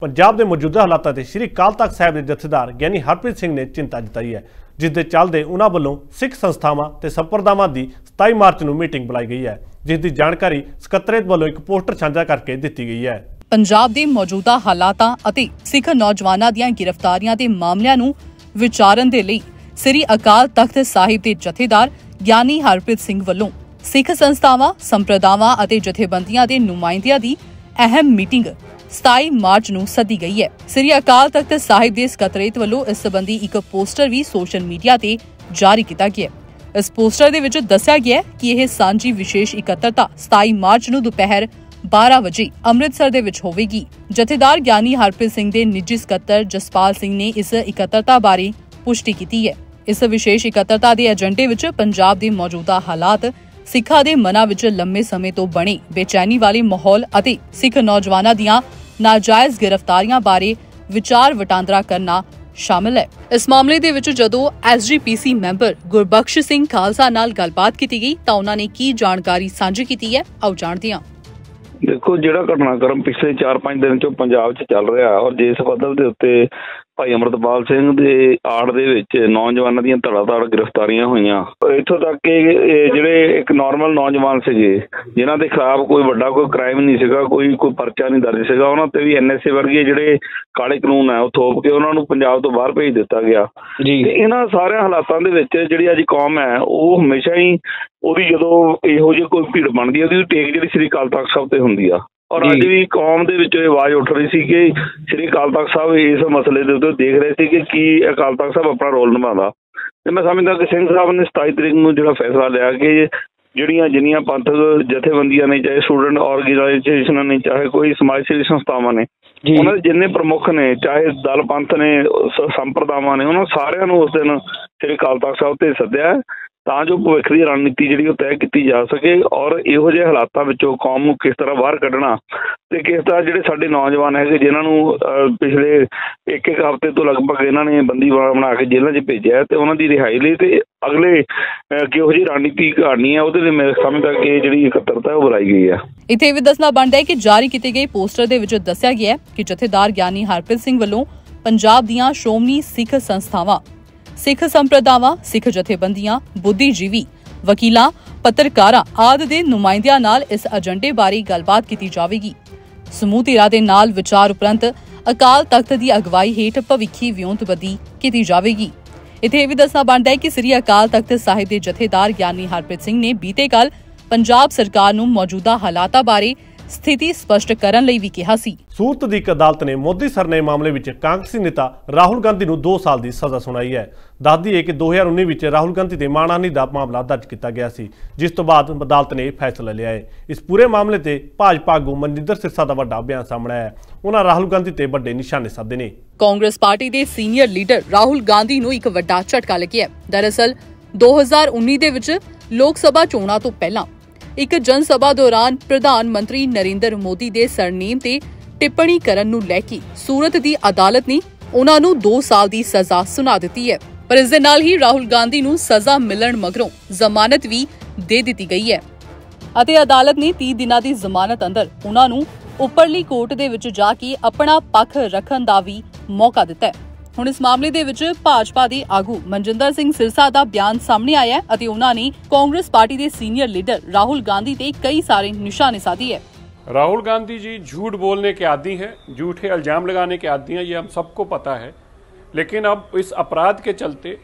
ਪੰਜਾਬ ਦੇ ਮੌਜੂਦਾ ਹਾਲਾਤਾਂ ਤੇ ਸ੍ਰੀ ਅਕਾਲ ਤਖਤ ਸਾਹਿਬ ਦੇ ਜਥੇਦਾਰ ਗਿਆਨੀ ਹਰਪ੍ਰੀਤ ਸਿੰਘ ਨੇ ਚਿੰਤਾ ਜਤਾਈ ਹੈ, ਜਿਸ ਦੇ ਚੱਲਦੇ ਉਹਨਾਂ ਵੱਲੋਂ ਸਿੱਖ ਸੰਸਥਾਵਾਂ ਤੇ ਸੰਪਰਦਾਵਾਂ ਦੀ 27 ਮਾਰਚ ਨੂੰ ਮੀਟਿੰਗ ਬੁਲਾਈ ਗਈ ਹੈ, ਜਿਸ ਦੀ ਜਾਣਕਾਰੀ ਸਕੱਤਰੇਤ ਵੱਲੋਂ ਇੱਕ ਪੋਸਟਰ ਸਾਂਝਾ ਕਰਕੇ ਦਿੱਤੀ ਗਈ ਹੈ। ਪੰਜਾਬ ਦੇ ਮੌਜੂਦਾ ਹਾਲਾਤਾਂ ਅਤੇ ਸਿੱਖ ਨੌਜਵਾਨਾਂ ਦੀਆਂ ਗ੍ਰਿਫਤਾਰੀਆਂ ਦੇ ਮਾਮਲਿਆਂ ਨੂੰ ਵਿਚਾਰਨ ਦੇ ਲਈ ਸ੍ਰੀ ਅਕਾਲ ਤਖਤ ਸਾਹਿਬ ਦੇ ਜਥੇਦਾਰ ਗਿਆਨੀ ਹਰਪ੍ਰੀਤ ਸਿੰਘ ਵੱਲੋਂ ਸਿੱਖ ਸੰਸਥਾਵਾਂ, ਸੰਪਰਦਾਵਾਂ ਅਤੇ ਜਥੇਬੰਦੀਆਂ ਦੇ ਨੁਮਾਇੰਦਿਆਂ ਦੀ ਅਹਿਮ ਮੀਟਿੰਗ 27 ਮਾਰਚ ਨੂੰ ਸੱਦੀ ਗਈ ਹੈ। ਸ੍ਰੀ ਅਕਾਲ ਤਖਤ ਸਾਹਿਬ ਦੇ ਸਕੱਤਰੇਤ ਵੱਲੋਂ ਇਸ ਸੰਬੰਧੀ ਇੱਕ ਪੋਸਟਰ ਵੀ ਸੋਸ਼ਲ ਮੀਡੀਆ ਤੇ ਜਾਰੀ ਕੀਤਾ ਗਿਆ ਹੈ। ਇਸ ਪੋਸਟਰ ਦੇ ਵਿੱਚ ਦੱਸਿਆ ਗਿਆ ਹੈ ਕਿ ਇਹ ਸਾਂਝੀ ਵਿਸ਼ੇਸ਼ ਇਕੱਤਰਤਾ 27 ਮਾਰਚ ਨੂੰ ਦੁਪਹਿਰ 12 ਵਜੇ ਅੰਮ੍ਰਿਤਸਰ ਦੇ ਵਿੱਚ ਹੋਵੇਗੀ। ਜਥੇਦਾਰ ਗਿਆਨੀ ਹਰਪ੍ਰੀਤ ਸਿੰਘ ਦੇ ਨਿੱਜੀ ਸਕੱਤਰ ਜਸਪਾਲ ਸਿੰਘ ਨੇ ਇਸ ਇਕੱਤਰਤਾ ਬਾਰੇ ਪੁਸ਼ਟੀ ਕੀਤੀ ਹੈ। ਇਸ ਵਿਸ਼ੇਸ਼ ਇਕੱਤਰਤਾ ਦੇ ਏਜੰਡੇ ਵਿੱਚ ਪੰਜਾਬ ਦੇ ਮੌਜੂਦਾ ਹਾਲਾਤ, ਸਿੱਖਾਂ ਦੇ ਮਨਾਂ ਵਿੱਚ ਲੰਮੇ ਸਮੇਂ ਤੋਂ ਬਣੇ ਬੇਚੈਨੀ ਵਾਲੇ ਮਾਹੌਲ ਅਤੇ ਸਿੱਖ ਨੌਜਵਾਨਾਂ ਦੀਆਂ ਨਾਜਾਇਜ਼ ਗ੍ਰਿਫਤਾਰੀਆਂ ਬਾਰੇ ਵਿਚਾਰ ਵਟਾਂਦਰਾ ਕਰਨਾ ਸ਼ਾਮਲ ਹੈ। ਇਸ ਮਾਮਲੇ ਦੇ ਵਿੱਚ ਜਦੋਂ ਐਸਜੀਪੀਸੀ ਮੈਂਬਰ ਗੁਰਬਖਸ਼ ਸਿੰਘ ਖਾਲਸਾ ਨਾਲ ਗੱਲਬਾਤ ਕੀਤੀ ਗਈ ਤਾਂ ਉਹਨਾਂ ਨੇ ਕੀ ਜਾਣਕਾਰੀ ਸਾਂਝੀ ਕੀਤੀ ਹੈ? ਆਓ ਜਾਣਦੇ ਹਾਂ। ਦੇਖੋ ਜਿਹੜਾ ਘਟਨਾਕ੍ਰਮ ਪਿਛਲੇ 4-5 ਦਿਨ ਚੋਂ ਪੰਜਾਬ 'ਚ ਚੱਲ ਰਿਹਾ ਔਰ ਜਿਸ ਪੱਧਰ ਦੇ ਉੱਤੇ ਭਾਈ ਅਮਰਤਪਾਲ ਸਿੰਘ ਦੇ ਆੜ ਦੇ ਵਿੱਚ ਨੌਜਵਾਨਾਂ ਦੀਆਂ ਧੜਾ-ਧੜ ਗ੍ਰਿਫਤਾਰੀਆਂ ਹੋਈਆਂ। ਇੱਥੋਂ ਤੱਕ ਕਿ ਜਿਹੜੇ ਇੱਕ ਨਾਰਮਲ ਨੌਜਵਾਨ ਸੀਗੇ ਜਿਨ੍ਹਾਂ ਦੇ ਖਿਲਾਫ ਕੋਈ ਵੱਡਾ ਕੋਈ ਕ੍ਰਾਈਮ ਨਹੀਂ ਸੀਗਾ ਕੋਈ ਕੋਈ ਪਰਚਾ ਨਹੀਂ ਦਰਜ ਸੀਗਾ ਉਹਨਾਂ ਤੇ ਵੀ ਐਨਐਸਏ ਵਰਗੇ ਜਿਹੜੇ ਕਾਲੇ ਕਾਨੂੰਨ ਆ ਉਹ ਥੋਪ ਕੇ ਉਹਨਾਂ ਨੂੰ ਪੰਜਾਬ ਤੋਂ ਬਾਹਰ ਭੇਜ ਦਿੱਤਾ ਗਿਆ। ਜੀ। ਤੇ ਇਹਨਾਂ ਸਾਰਿਆਂ ਹਾਲਾਤਾਂ ਦੇ ਵਿੱਚ ਜਿਹੜੀ ਅੱਜ ਕੌਮ ਹੈ ਉਹ ਹਮੇਸ਼ਾ ਹੀ ਉਹਦੀ ਜਦੋਂ ਇਹੋ ਜਿਹੀ ਕੋਈ ਭੀੜ ਬਣਦੀ ਹੈ ਉਹਦੀ ਟੇਕ ਜਿਹੜੀ ਸ੍ਰੀ ਅਕਾਲ ਤਖਤ ਸਾਹਿਬ ਤੇ ਹੁੰਦੀ ਆ। ਔਰ ਅੱਜ। ਵੀ ਕੌਮ ਦੇ ਵਿੱਚ ਇਹ ਆਵਾਜ਼ ਉੱਠ ਰਹੀ ਸੀ ਕਿ ਸ੍ਰੀ ਅਕਾਲ ਤਖਤ ਸਾਹਿਬ ਇਸ ਮਸਲੇ ਦੇ ਉੱਤੇ ਦੇਖ ਰਹੇ ਸੀ ਕਿ ਕੀ ਅਕਾਲ ਤਖਤ ਸਾਹਿਬ ਆਪਣਾ ਰੋਲ ਨਿਭਾਉਂਦਾ। ਤੇ ਮੈਂ ਸਮਝਦਾ ਕਿ ਸਿੰਘ ਸਾਹਿਬ ਨੇ 27 ਤਰੀਕ ਨੂੰ ਜਿਹੜਾ ਫੈਸਲਾ ਲਿਆ ਕਿ ਜਿਹੜੀਆਂ ਜਿੰਨੀਆਂ ਪੰਥਕ ਜਥੇਬੰਦੀਆਂ ਨੇ ਚਾਹੇ ਸਟੂਡੈਂਟ ਆਰਗੇਨਾਈਜੇਸ਼ਨਾਂ ਨੇ ਚਾਹੇ ਕੋਈ ਸਮਾਜ ਸੇਵੀ ਸੰਸਥਾਵਾਂ ਨੇ ਉਹਨਾਂ ਦੇ ਜਿੰਨੇ ਪ੍ਰਮੁੱਖ ਨੇ ਚਾਹੇ ਦਲ ਪੰਥ ਨੇ ਸੰਪਰਦਾਵਾਂ ਨੇ ਉਹਨਾਂ ਸਾਰਿਆਂ ਨੂੰ ਉਸ ਦਿਨ ਸ੍ਰੀ ਅਕਾਲ ਤਖਤ ਸਾਹਿਬ ਤੇ ਸੱਦਿਆ। ਤਾਂ ਜੋ ਭਵਿੱਖ ਦੀ ਰਣਨੀਤੀ ਜਿਹੜੀ ਉਹ ਤੈਅ ਕੀਤੀ ਜਾ ਸਕੇ ਔਰ ਇਹੋ ਜਿਹੇ ਹਾਲਾਤਾਂ ਵਿੱਚੋਂ ਕੌਮ ਨੂੰ ਕਿਸ ਤਰ੍ਹਾਂ ਬਾਹਰ ਕੱਢਣਾ ਤੇ ਕਿਸ ਤਰ੍ਹਾਂ ਜਿਹੜੇ ਸਾਡੇ ਨੌਜਵਾਨ ਹੈਗੇ ਜਿਨ੍ਹਾਂ ਨੂੰ ਪਿਛਲੇ ਇੱਕ ਇੱਕ ਹਫ਼ਤੇ ਤੋਂ ਲਗਭਗ ਇਹਨਾਂ ਨੇ ਬੰਦੀ ਬਣਾ ਕੇ ਜੇਲ੍ਹਾਂ 'ਚ ਭੇਜਿਆ ਤੇ ਉਹਨਾਂ ਦੀ ਰਿਹਾਈ ਲਈ ਤੇ ਅਗਲੇ ਕਿਹੋ ਜਿਹੀ ਰਣਨੀਤੀ ਘਾੜਨੀ ਹੈ ਉਹਦੇ ਲਈ ਮੇਰੇ ਸਮਝਦਾ ਕਿ ਜਿਹੜੀ ਇਕੱਤਰਤਾ ਉਹ ਬੁਲਾਈ ਗਈ ਹੈ ਇੱਥੇ ਇਹ ਵੀ ਦੱਸਣਾ ਬਣਦਾ ਹੈ ਕਿ ਜਾਰੀ ਕੀਤੀ ਗਏ ਪੋਸਟਰ ਦੇ ਵਿੱਚ ਦੱਸਿਆ ਗਿਆ ਹੈ ਕਿ ਜਥੇਦਾਰ ਗਿਆਨੀ ਹਰਪ੍ਰੀਤ ਸਿੰਘ ਵੱਲੋਂ ਪੰਜਾਬ ਦੀਆਂ ਸ਼੍ਰੋਮਣੀ ਸਿੱਖ ਸੰਸਥਾਵਾਂ ਸਿੱਖ ਸੰਪਰਦਾਵਾਂ, ਸਿੱਖ ਜਥੇਬੰਦੀਆਂ, ਬੁੱਧੀਜੀਵੀ, ਵਕੀਲਾਂ, ਪੱਤਰਕਾਰਾਂ ਆਦਿ ਦੇ ਨੁਮਾਇੰਦਿਆਂ ਨਾਲ ਇਸ ਏਜੰਡੇ ਬਾਰੇ ਗੱਲਬਾਤ ਕੀਤੀ ਜਾਵੇਗੀ। ਸਮੂਹ ਧਿਰਾਂ ਦੇ ਨਾਲ ਵਿਚਾਰ ਉਪਰੰਤ ਅਕਾਲ ਤਖਤ ਦੀ ਅਗਵਾਈ ਹੇਠ ਭਵਿੱਖੀ ਵਿਉਂਤਬੰਦੀ ਕੀਤੀ ਜਾਵੇਗੀ। ਇੱਥੇ ਇਹ ਵੀ ਦੱਸਣਾ ਬਣਦਾ ਹੈ ਕਿ ਸ੍ਰੀ ਅਕਾਲ ਤਖਤ ਸਾਹਿਬ ਦੇ ਜਥੇਦਾਰ ਗਿਆਨੀ ਹਰਪ੍ਰੀਤ ਸਿੰਘ ਨੇ ਬੀਤੇ ਕੱਲ ਪੰਜਾਬ ਸਰਕਾਰ ਨੂੰ ਮੌਜੂਦਾ ਹਾਲਾਤਾਂ ਬਾਰੇ ਸਥਿਤੀ ਸਪਸ਼ਟ ਕਰਨ ਲਈ ਵੀ ਕਿਹਾ ਸੀ। ਸੂਰਤ ਦੀ ਇੱਕ ਅਦਾਲਤ ਨੇ ਮੋਦੀ ਸਰਨੇ ਮਾਮਲੇ ਵਿੱਚ ਕਾਂਗਰਸੀ ਨੇਤਾ ਰਾਹੁਲ ਗਾਂਧੀ ਨੂੰ 2 ਸਾਲ ਦੀ ਸਜ਼ਾ ਸੁਣਾਈ ਹੈ। ਦੱਸਦੀ ਹੈ ਕਿ 2019 ਵਿੱਚ ਰਾਹੁਲ ਗਾਂਧੀ ਤੇ ਮਾਣਹਾਨੀ ਦਾ ਮਾਮਲਾ ਦਰਜ ਕੀਤਾ ਗਿਆ ਸੀ, ਜਿਸ ਤੋਂ ਬਾਅਦ ਅਦਾਲਤ ਨੇ ਇਹ ਫੈਸਲਾ ਲਿਆ ਹੈ। ਇਸ ਪੂਰੇ ਮਾਮਲੇ ਤੇ ਭਾਜਪਾ ਆਗੂ ਮਨਜਿੰਦਰ ਸਿਰਸਾ ਦਾ ਵੱਡਾ ਬਿਆਨ ਸਾਹਮਣੇ ਆਇਆ ਉਹਨਾਂ ਰਾਹੁਲ ਗਾਂਧੀ ਤੇ ਵੱਡੇ ਨਿਸ਼ਾਨੇ ਸਾਧੇ ਨੇ। ਕਾਂਗਰਸ ਪਾਰਟੀ ਦੇ ਸੀਨੀਅਰ ਲੀਡਰ ਰਾਹੁਲ ਗਾਂਧੀ ਨੂੰ ਇੱਕ ਵੱਡਾ ਝਟਕਾ ਲੱਗਿਆ ਦਰਅਸਲ 2019 ਦੇ ਵਿੱਚ ਲੋਕ ਸਭਾ ਚੋਣਾਂ ਤੋਂ ਪਹਿਲਾਂ ਇੱਕ ਜਨ ਸਭਾ ਦੌਰਾਨ ਪ੍ਰਧਾਨ ਮੰਤਰੀ ਨਰਿੰਦਰ ਮੋਦੀ ਦੇ ਸਰਨੇਮ ਤੇ ਟਿੱਪਣੀ ਕਰਨ ਨੂੰ ਲੈ ਕੇ ਸੂਰਤ ਦੀ ਅਦਾਲਤ ਨੇ ਉਹਨਾਂ ਨੂੰ 2 ਸਾਲ ਦੀ ਸਜ਼ਾ ਸੁਣਾ ਦਿੱਤੀ ਹੈ। ਪਰ ਇਸ ਦੇ ਨਾਲ ਹੀ ਰਾਹੁਲ ਗਾਂਧੀ ਨੂੰ ਸਜ਼ਾ ਮਿਲਣ ਮਗਰੋਂ ਜ਼ਮਾਨਤ ਵੀ ਦੇ ਦਿੱਤੀ ਗਈ ਹੈ ਅਤੇ ਅਦਾਲਤ ਨੇ 30 ਦਿਨਾਂ ਦੀ ਜ਼ਮਾਨਤ ਅੰਦਰ ਉਹਨਾਂ ਨੂੰ ਉੱਪਰਲੀ ਕੋਰਟ ਦੇ ਵਿੱਚ ਜਾ ਕੇ ਆਪਣਾ ਪੱਖ ਰੱਖਣ ਦਾ ਵੀ ਮੌਕਾ ਦਿੱਤਾ ਹੈ ਹੁਣ ਇਸ ਮਾਮਲੇ ਦੇ ਵਿੱਚ ਭਾਜਪਾ ਦੇ ਆਗੂ ਮਨਜਿੰਦਰ ਸਿੰਘ ਸਿਰਸਾ ਦਾ ਬਿਆਨ ਸਾਹਮਣੇ ਆਇਆ ਹੈ ਅਤੇ ਉਹਨਾਂ ਨੇ ਕਾਂਗਰਸ ਪਾਰਟੀ ਦੇ ਸੀਨੀਅਰ ਲੀਡਰ ਰਾਹੁਲ ਗਾਂਧੀ ਤੇ ਕਈ ਸਾਰੇ ਨਿਸ਼ਾਨੇ ਸਾਧੇ ਹੈ राहुल गांधी जी झूठ बोलने के आदी हैं झूठे इल्जाम लगाने के आदी हैं ये हम सबको पता है लेकिन अब इस अपराध के चलते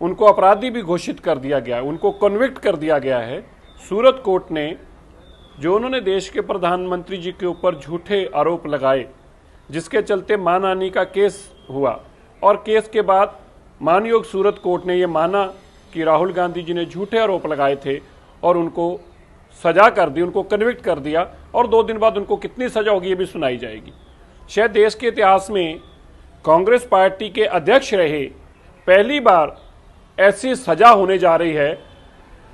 उनको अपराधी भी घोषित कर दिया गया है, उनको कन्विक्ट कर दिया गया है। सूरत कोर्ट ने, जो उन्होंने देश के प्रधानमंत्री जी के ऊपर झूठे आरोप लगाए, जिसके चलते मानहानि का केस हुआ, और केस के बाद मानयोग सूरत कोर्ट ने ये माना कि राहुल गांधी जी ने झूठे आरोप लगाए थे और उनको सजा कर दी, उनको कन्विक्ट कर दिया, और दो दिन बाद उनको कितनी सजा होगी ये भी सुनाई जाएगी। शायद देश के इतिहास में कांग्रेस पार्टी के अध्यक्ष रहे पहली बार ऐसी सजा होने जा रही है।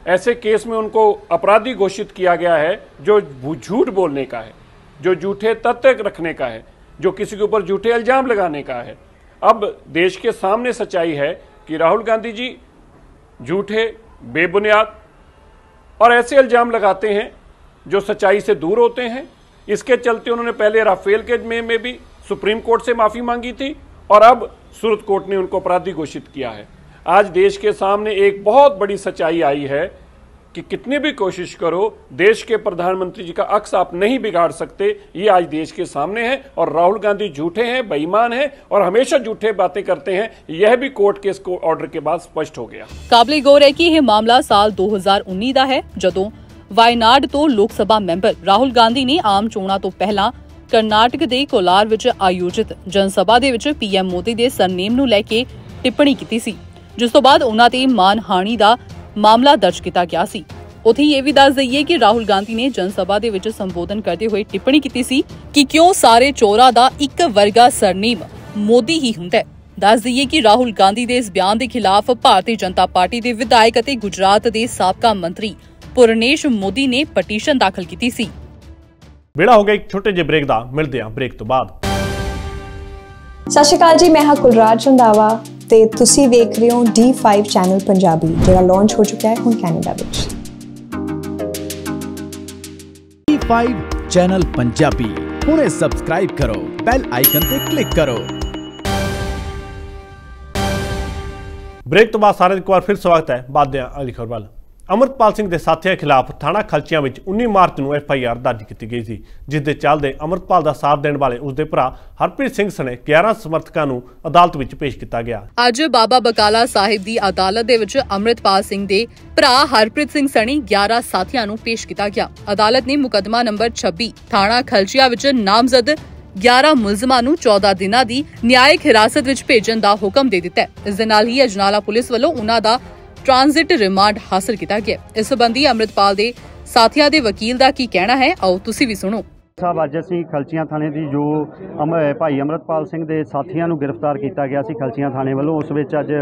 ऐसे केस में उनको अपराधी घोषित किया गया है जो झूठ बोलने का है जो झूठे तथ्य रखने का है जो किसी के ऊपर झूठे इल्ज़ाम लगाने का है। अब देश के सामने सच्चाई है कि राहुल गांधी जी झूठे बेबुनियाद और ऐसे इल्ज़ाम लगाते हैं जो सच्चाई से दूर होते हैं। इसके चलते उन्होंने पहले राफेल के में, में भी सुप्रीम कोर्ट से माफी मांगी थी और अब सूरत कोर्ट ने उनको अपराधी घोषित किया है आज देश के सामने एक बहुत बड़ी सच्चाई आई है कि कितनी भी कोशिश करो देश के प्रधानमंत्री जी का अक्स आप नहीं बिगाड़ सकते ये आज देश के सामने है और राहुल गांधी झूठे हैं बेईमान हैं और हमेशा झूठे बातें करते हैं यह भी कोर्ट के इसको ऑर्डर के बाद स्पष्ट हो गया ਕਾਬਲੇ ਗੌਰ ਹੈ ਕਿ ਇਹ ਮਾਮਲਾ ਸਾਲ 2019 ਦਾ ਹੈ ਜਦੋਂ ਵਾਇਨਾਡ ਤੋਂ ਲੋਕ ਸਭਾ ਮੈਂਬਰ ਰਾਹੁਲ ਗਾਂਧੀ ਨੇ ਆਮ ਚੋਣਾਂ ਤੋਂ ਪਹਿਲਾਂ ਕਰਨਾਟਕ ਦੇ ਕੋਲਾਰ ਵਿੱਚ ਆਯੋਜਿਤ ਜਨ ਸਭਾ ਦੇ ਵਿੱਚ ਪੀਐਮ ਮੋਦੀ ਦੇ ਸਰਨੇਮ ਨੂੰ ਲੈ ਕੇ ਟਿੱਪਣੀ ਕੀਤੀ ਸੀ, ਜਿਸ ਤੋਂ ਬਾਅਦ ਉਹਨਾਂ ਤੇ ਮਾਨਹਾਨੀ ਦਾ ਮਾਮਲਾ ਦਰਜ ਕੀਤਾ ਗਿਆ ਸੀ। ਉਥੇ ਇਹ ਵੀ ਦੱਸ ਦਈਏ ਕਿ ਰਾਹੁਲ ਗਾਂਧੀ ਨੇ ਜਨ ਸਭਾ ਦੇ ਵਿੱਚ ਸੰਬੋਧਨ ਕਰਦੇ ਹੋਏ ਟਿੱਪਣੀ ਕੀਤੀ ਸੀ ਕਿ ਕਿਉਂ ਸਾਰੇ ਚੋਰਾਂ ਦਾ ਇੱਕ ਵਰਗਾ ਸਰਨੇਮ ਮੋਦੀ ਹੀ ਹੁੰਦਾ ਹੈ। ਦੱਸ ਦਈਏ ਕਿ ਰਾਹੁਲ ਗਾਂਧੀ ਦੇ ਇਸ ਬਿਆਨ ਦੇ ਖਿਲਾਫ ਭਾਰਤੀ ਜਨਤਾ ਪਾਰਟੀ ਦੇ ਵਿਧਾਇਕ ਅਤੇ ਗੁਜਰਾਤ ਦੇ ਸਾਬਕਾ ਮੰਤਰੀ ਪੁਰਨੇਸ਼ ਮੋਦੀ ਨੇ ਪਟੀਸ਼ਨ ਦਾਖਲ ਕੀਤੀ ਸੀ। ਵੇਲਾ ਹੋ ਗਿਆ ਇੱਕ ਛੋਟੇ ਜਿਹੇ ਬ੍ਰੇਕ ਦਾ। ਮਿਲਦੇ ਹਾਂ ਬ੍ਰੇਕ ਤੋਂ ਬਾਅਦ। ਸਤਿ ਸ਼੍ਰੀ ਅਕਾਲ ਜੀ ਮੈਂ ਹਾਂ ਕੁਲਰਾਜ ਰੰਦਾਵਾ ਤੇ ਤੁਸੀਂ ਵੇਖ ਰਹੇ ਹੋ D5 ਚੈਨਲ ਪੰਜਾਬੀ ਜਿਹੜਾ ਲਾਂਚ ਹੋ ਚੁੱਕਾ ਹੈ ਹੁਣ ਕੈਨੇਡਾ ਵਿੱਚ। D5 ਚੈਨਲ ਪੰਜਾਬੀ ਹੁਣੇ ਸਬਸਕ੍ਰਾਈਬ ਕਰੋ ਬੈਲ ਆਈਕਨ ਤੇ ਕਲਿੱਕ ਕਰੋ। ਬ੍ਰੇਕ ਤੋਂ ਬਾਅਦ ਸਾਰਿਆਂ ਦਾ ਇੱਕ ਵਾਰ ਫਿਰ ਸਵਾਗਤ ਹੈ। ਬਾਦਿਆਂ ਅਗਲੀ ਖਬਰ ਵੱਲ। ਅਮਰਪਾਲ ਸਿੰਘ ਦੇ ਸਾਥੀਆਂ ਖਿਲਾਫ ਥਾਣਾ ਖਲਚੀਆਂ ਵਿੱਚ 19 ਮਾਰਚ ਨੂੰ ਐਫ ਆਈ ਆਰ ਦਰਜ ਕੀਤੀ ਗਈ ਸੀ, ਜਿਸ ਦੇ ਚੱਲਦੇ ਅਮਰਪਾਲ ਦਾ ਸਾਥ ਦੇਣ ਵਾਲੇ ਉਸ ਦੇ ਭਰਾ ਹਰਪ੍ਰੀਤ ਸਿੰਘ ਸਣੇ 11 ਸਮਰਥਕਾਂ ਨੂੰ ਅਦਾਲਤ ਵਿੱਚ ਪੇਸ਼ ਕੀਤਾ ਗਿਆ। ਅੱਜ ਬਾਬਾ ਬਕਾਲਾ ਸਾਹਿਬ ਦੀ ਅਦਾਲਤ ਦੇ ਵਿੱਚ ਅੰਮ੍ਰਿਤਪਾਲ ਸਿੰਘ ਦੇ ਭਰਾ ਹਰਪ੍ਰੀਤ ਸਿੰਘ ਸਣੀ 11 ਸਾਥੀਆਂ ਨੂੰ ਪੇਸ਼ ਕੀਤਾ ਗਿਆ। ਅਦਾਲਤ ਨੇ ਮੁਕਦਮਾ ਨੰਬਰ 26 ਥਾਣਾ ਖਲਚੀਆ ਵਿੱਚ ਨਾਮਜ਼ਦ 11 ਮੁਲਜ਼ਮਾਂ ਨੂੰ 14 ਦਿਨਾਂ ਦੀ ਨਿਆਇਕ ਹਿਰਾਸਤ ਵਿੱਚ ਭੇਜਣ ਦਾ ਹੁਕਮ ਦੇ ਦਿੱਤਾ ਹੈ। ਇਸ ਦੇ ਨਾਲ ਹੀ ਅਜਨਾਲਾ ਪੁਲਿਸ ਵੱਲੋਂ ਉਹਨਾਂ ਦਾ ਟ੍ਰਾਂਜ਼ਿਟ ਰਿਮਾਂਡ ਹਾਸਲ ਕੀਤਾ ਗਿਆ। ਇਸ ਸੰਬੰਧੀ ਅੰਮ੍ਰਿਤਪਾਲ ਦੇ ਸਾਥੀਆਂ ਦੇ ਵਕੀਲ ਦਾ ਕੀ ਕਹਿਣਾ ਹੈ, ਆਓ ਤੁਸੀਂ ਵੀ ਸੁਣੋ। ਸਾਹਿਬ, ਅੱਜ ਅਸੀਂ ਖਲਚੀਆਂ ਥਾਣੇ ਦੀ ਜੋ ਅਮ- ਭਾਈ ਅਮਰਤਪਾਲ ਸਿੰਘ ਦੇ ਸਾਥੀਆਂ ਨੂੰ ਗ੍ਰਿਫਤਾਰ ਕੀਤਾ ਗਿਆ ਸੀ ਖਲਚੀਆਂ ਥਾਣੇ ਵੱਲੋਂ, ਉਸ ਵਿੱਚ ਅੱਜ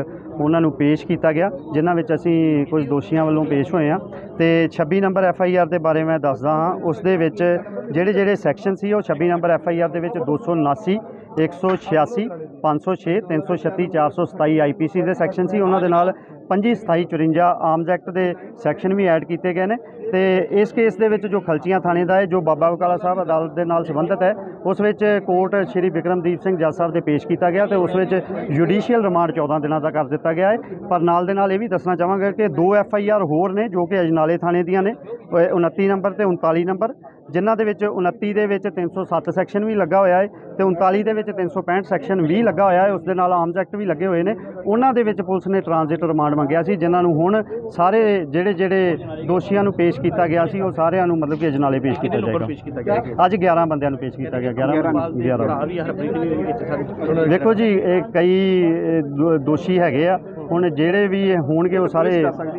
ਉਹਨਾਂ ਨੂੰ ਪੇਸ਼ ਕੀਤਾ ਗਿਆ, ਜਿਨ੍ਹਾਂ ਵਿੱਚ ਅਸੀਂ ਕੁਝ ਦੋਸ਼ੀਆਂ ਵੱਲੋਂ ਪੇਸ਼ ਹੋਏ ਹਾਂ। ਤੇ 26 ਨੰਬਰ ਐਫ ਆਈ ਆਰ ਦੇ ਬਾਰੇ ਮੈਂ ਦੱਸਦਾ ਹਾਂ, ਉਸ ਦੇ ਵਿੱਚ ਜਿਹੜੇ ਜਿਹੜੇ ਸੈਕਸ਼ਨ ਸੀ, ਉਹ 26 ਨੰਬਰ ਐਫ ਆਈ ਆਰ ਦੇ ਵਿੱਚ 279 186 506 336 427 ਆਈਪੀਸੀ ਦੇ ਸੈਕਸ਼ਨ ਸੀ। ਉਹਨਾਂ ਦੇ ਨਾਲ 25 27 54 ਆਰਮਜ਼ ਐਕਟ ਦੇ ਸੈਕਸ਼ਨ ਵੀ ਐਡ ਕੀਤੇ ਗਏ ਨੇ ਤੇ ਇਸ ਕੇਸ ਦੇ ਵਿੱਚ ਜੋ ਖਲਚੀਆਂ ਥਾਣੇ ਦਾ ਹੈ, ਜੋ ਬਾਬਾ ਬਕਾਲਾ ਸਾਹਿਬ ਅਦਾਲਤ ਦੇ ਨਾਲ ਸੰਬੰਧਿਤ ਹੈ, ਉਸ ਵਿੱਚ ਕੋਰਟ ਸ਼੍ਰੀ ਵਿਕਰਮਦੀਪ ਸਿੰਘ ਜੱਜ ਸਾਹਿਬ ਦੇ ਪੇਸ਼ ਕੀਤਾ ਗਿਆ ਤੇ ਉਸ ਵਿੱਚ ਜੁਡੀਸ਼ੀਅਲ ਰਿਮਾਂਡ 14 ਦਿਨਾਂ ਦਾ ਕਰ ਦਿੱਤਾ ਗਿਆ ਹੈ। ਪਰ ਨਾਲ ਦੇ ਨਾਲ ਇਹ ਵੀ ਦੱਸਣਾ ਚਾਹਾਂਗਾ ਕਿ ਦੋ ਐਫ ਆਈ ਆਰ ਹੋਰ ਨੇ ਜੋ ਕਿ ਅਜਨਾਲੇ ਥਾਣੇ ਦੀਆਂ ਨੇ, ਉਹ 29 ਨੰਬਰ ਤੇ 39 ਨੰਬਰ ਜਿਨ੍ਹਾਂ ਦੇ ਵਿੱਚ 29 ਦੇ ਵਿੱਚ 307 ਸੈਕਸ਼ਨ ਵੀ ਲੱਗਾ ਹੋਇਆ ਹੈ ਤੇ 39 ਦੇ ਵਿੱਚ 365 ਸੈਕਸ਼ਨ ਵੀ ਲੱਗਾ ਹੋਇਆ ਹੈ। ਉਸ ਦੇ ਨਾਲ ਆਰਮਜ਼ ਐਕਟ ਵੀ ਲੱਗੇ ਹੋਏ ਨੇ। ਉਹਨਾਂ ਦੇ ਵਿੱਚ ਪੁਲਿਸ ਨੇ ਟ੍ਰਾਂਜ਼ਿਟ ਰਿਮਾਂਡ ਮੰਗਿਆ ਸੀ ਜਿਨ੍ਹਾਂ ਨੂੰ ਹੁਣ ਸਾਰੇ ਜਿਹੜੇ ਜਿਹੜੇ ਦੋਸ਼ੀਆਂ ਨੂੰ ਪੇਸ਼ ਕੀਤਾ ਗਿਆ ਸੀ ਉਹ ਸਾਰਿਆਂ ਨੂੰ ਮਤਲਬ ਕਿ ਅਜਨਾਲੇ ਪੇਸ਼ ਕੀਤਾ ਜਾਏਗਾ। ਅੱਜ 11 ਬੰਦਿਆਂ ਨੂੰ ਪੇਸ਼ ਕੀਤਾ ਗਿਆ 11 11 ਦੇਖੋ ਜੀ ਇਹ ਕਈ ਦੋਸ਼ੀ ਹੈਗੇ ਆ। ਹੁਣ ਜਿਹੜੇ ਵੀ ਇਹ ਹੋਣਗੇ ਉਹ ਸਾਰੇ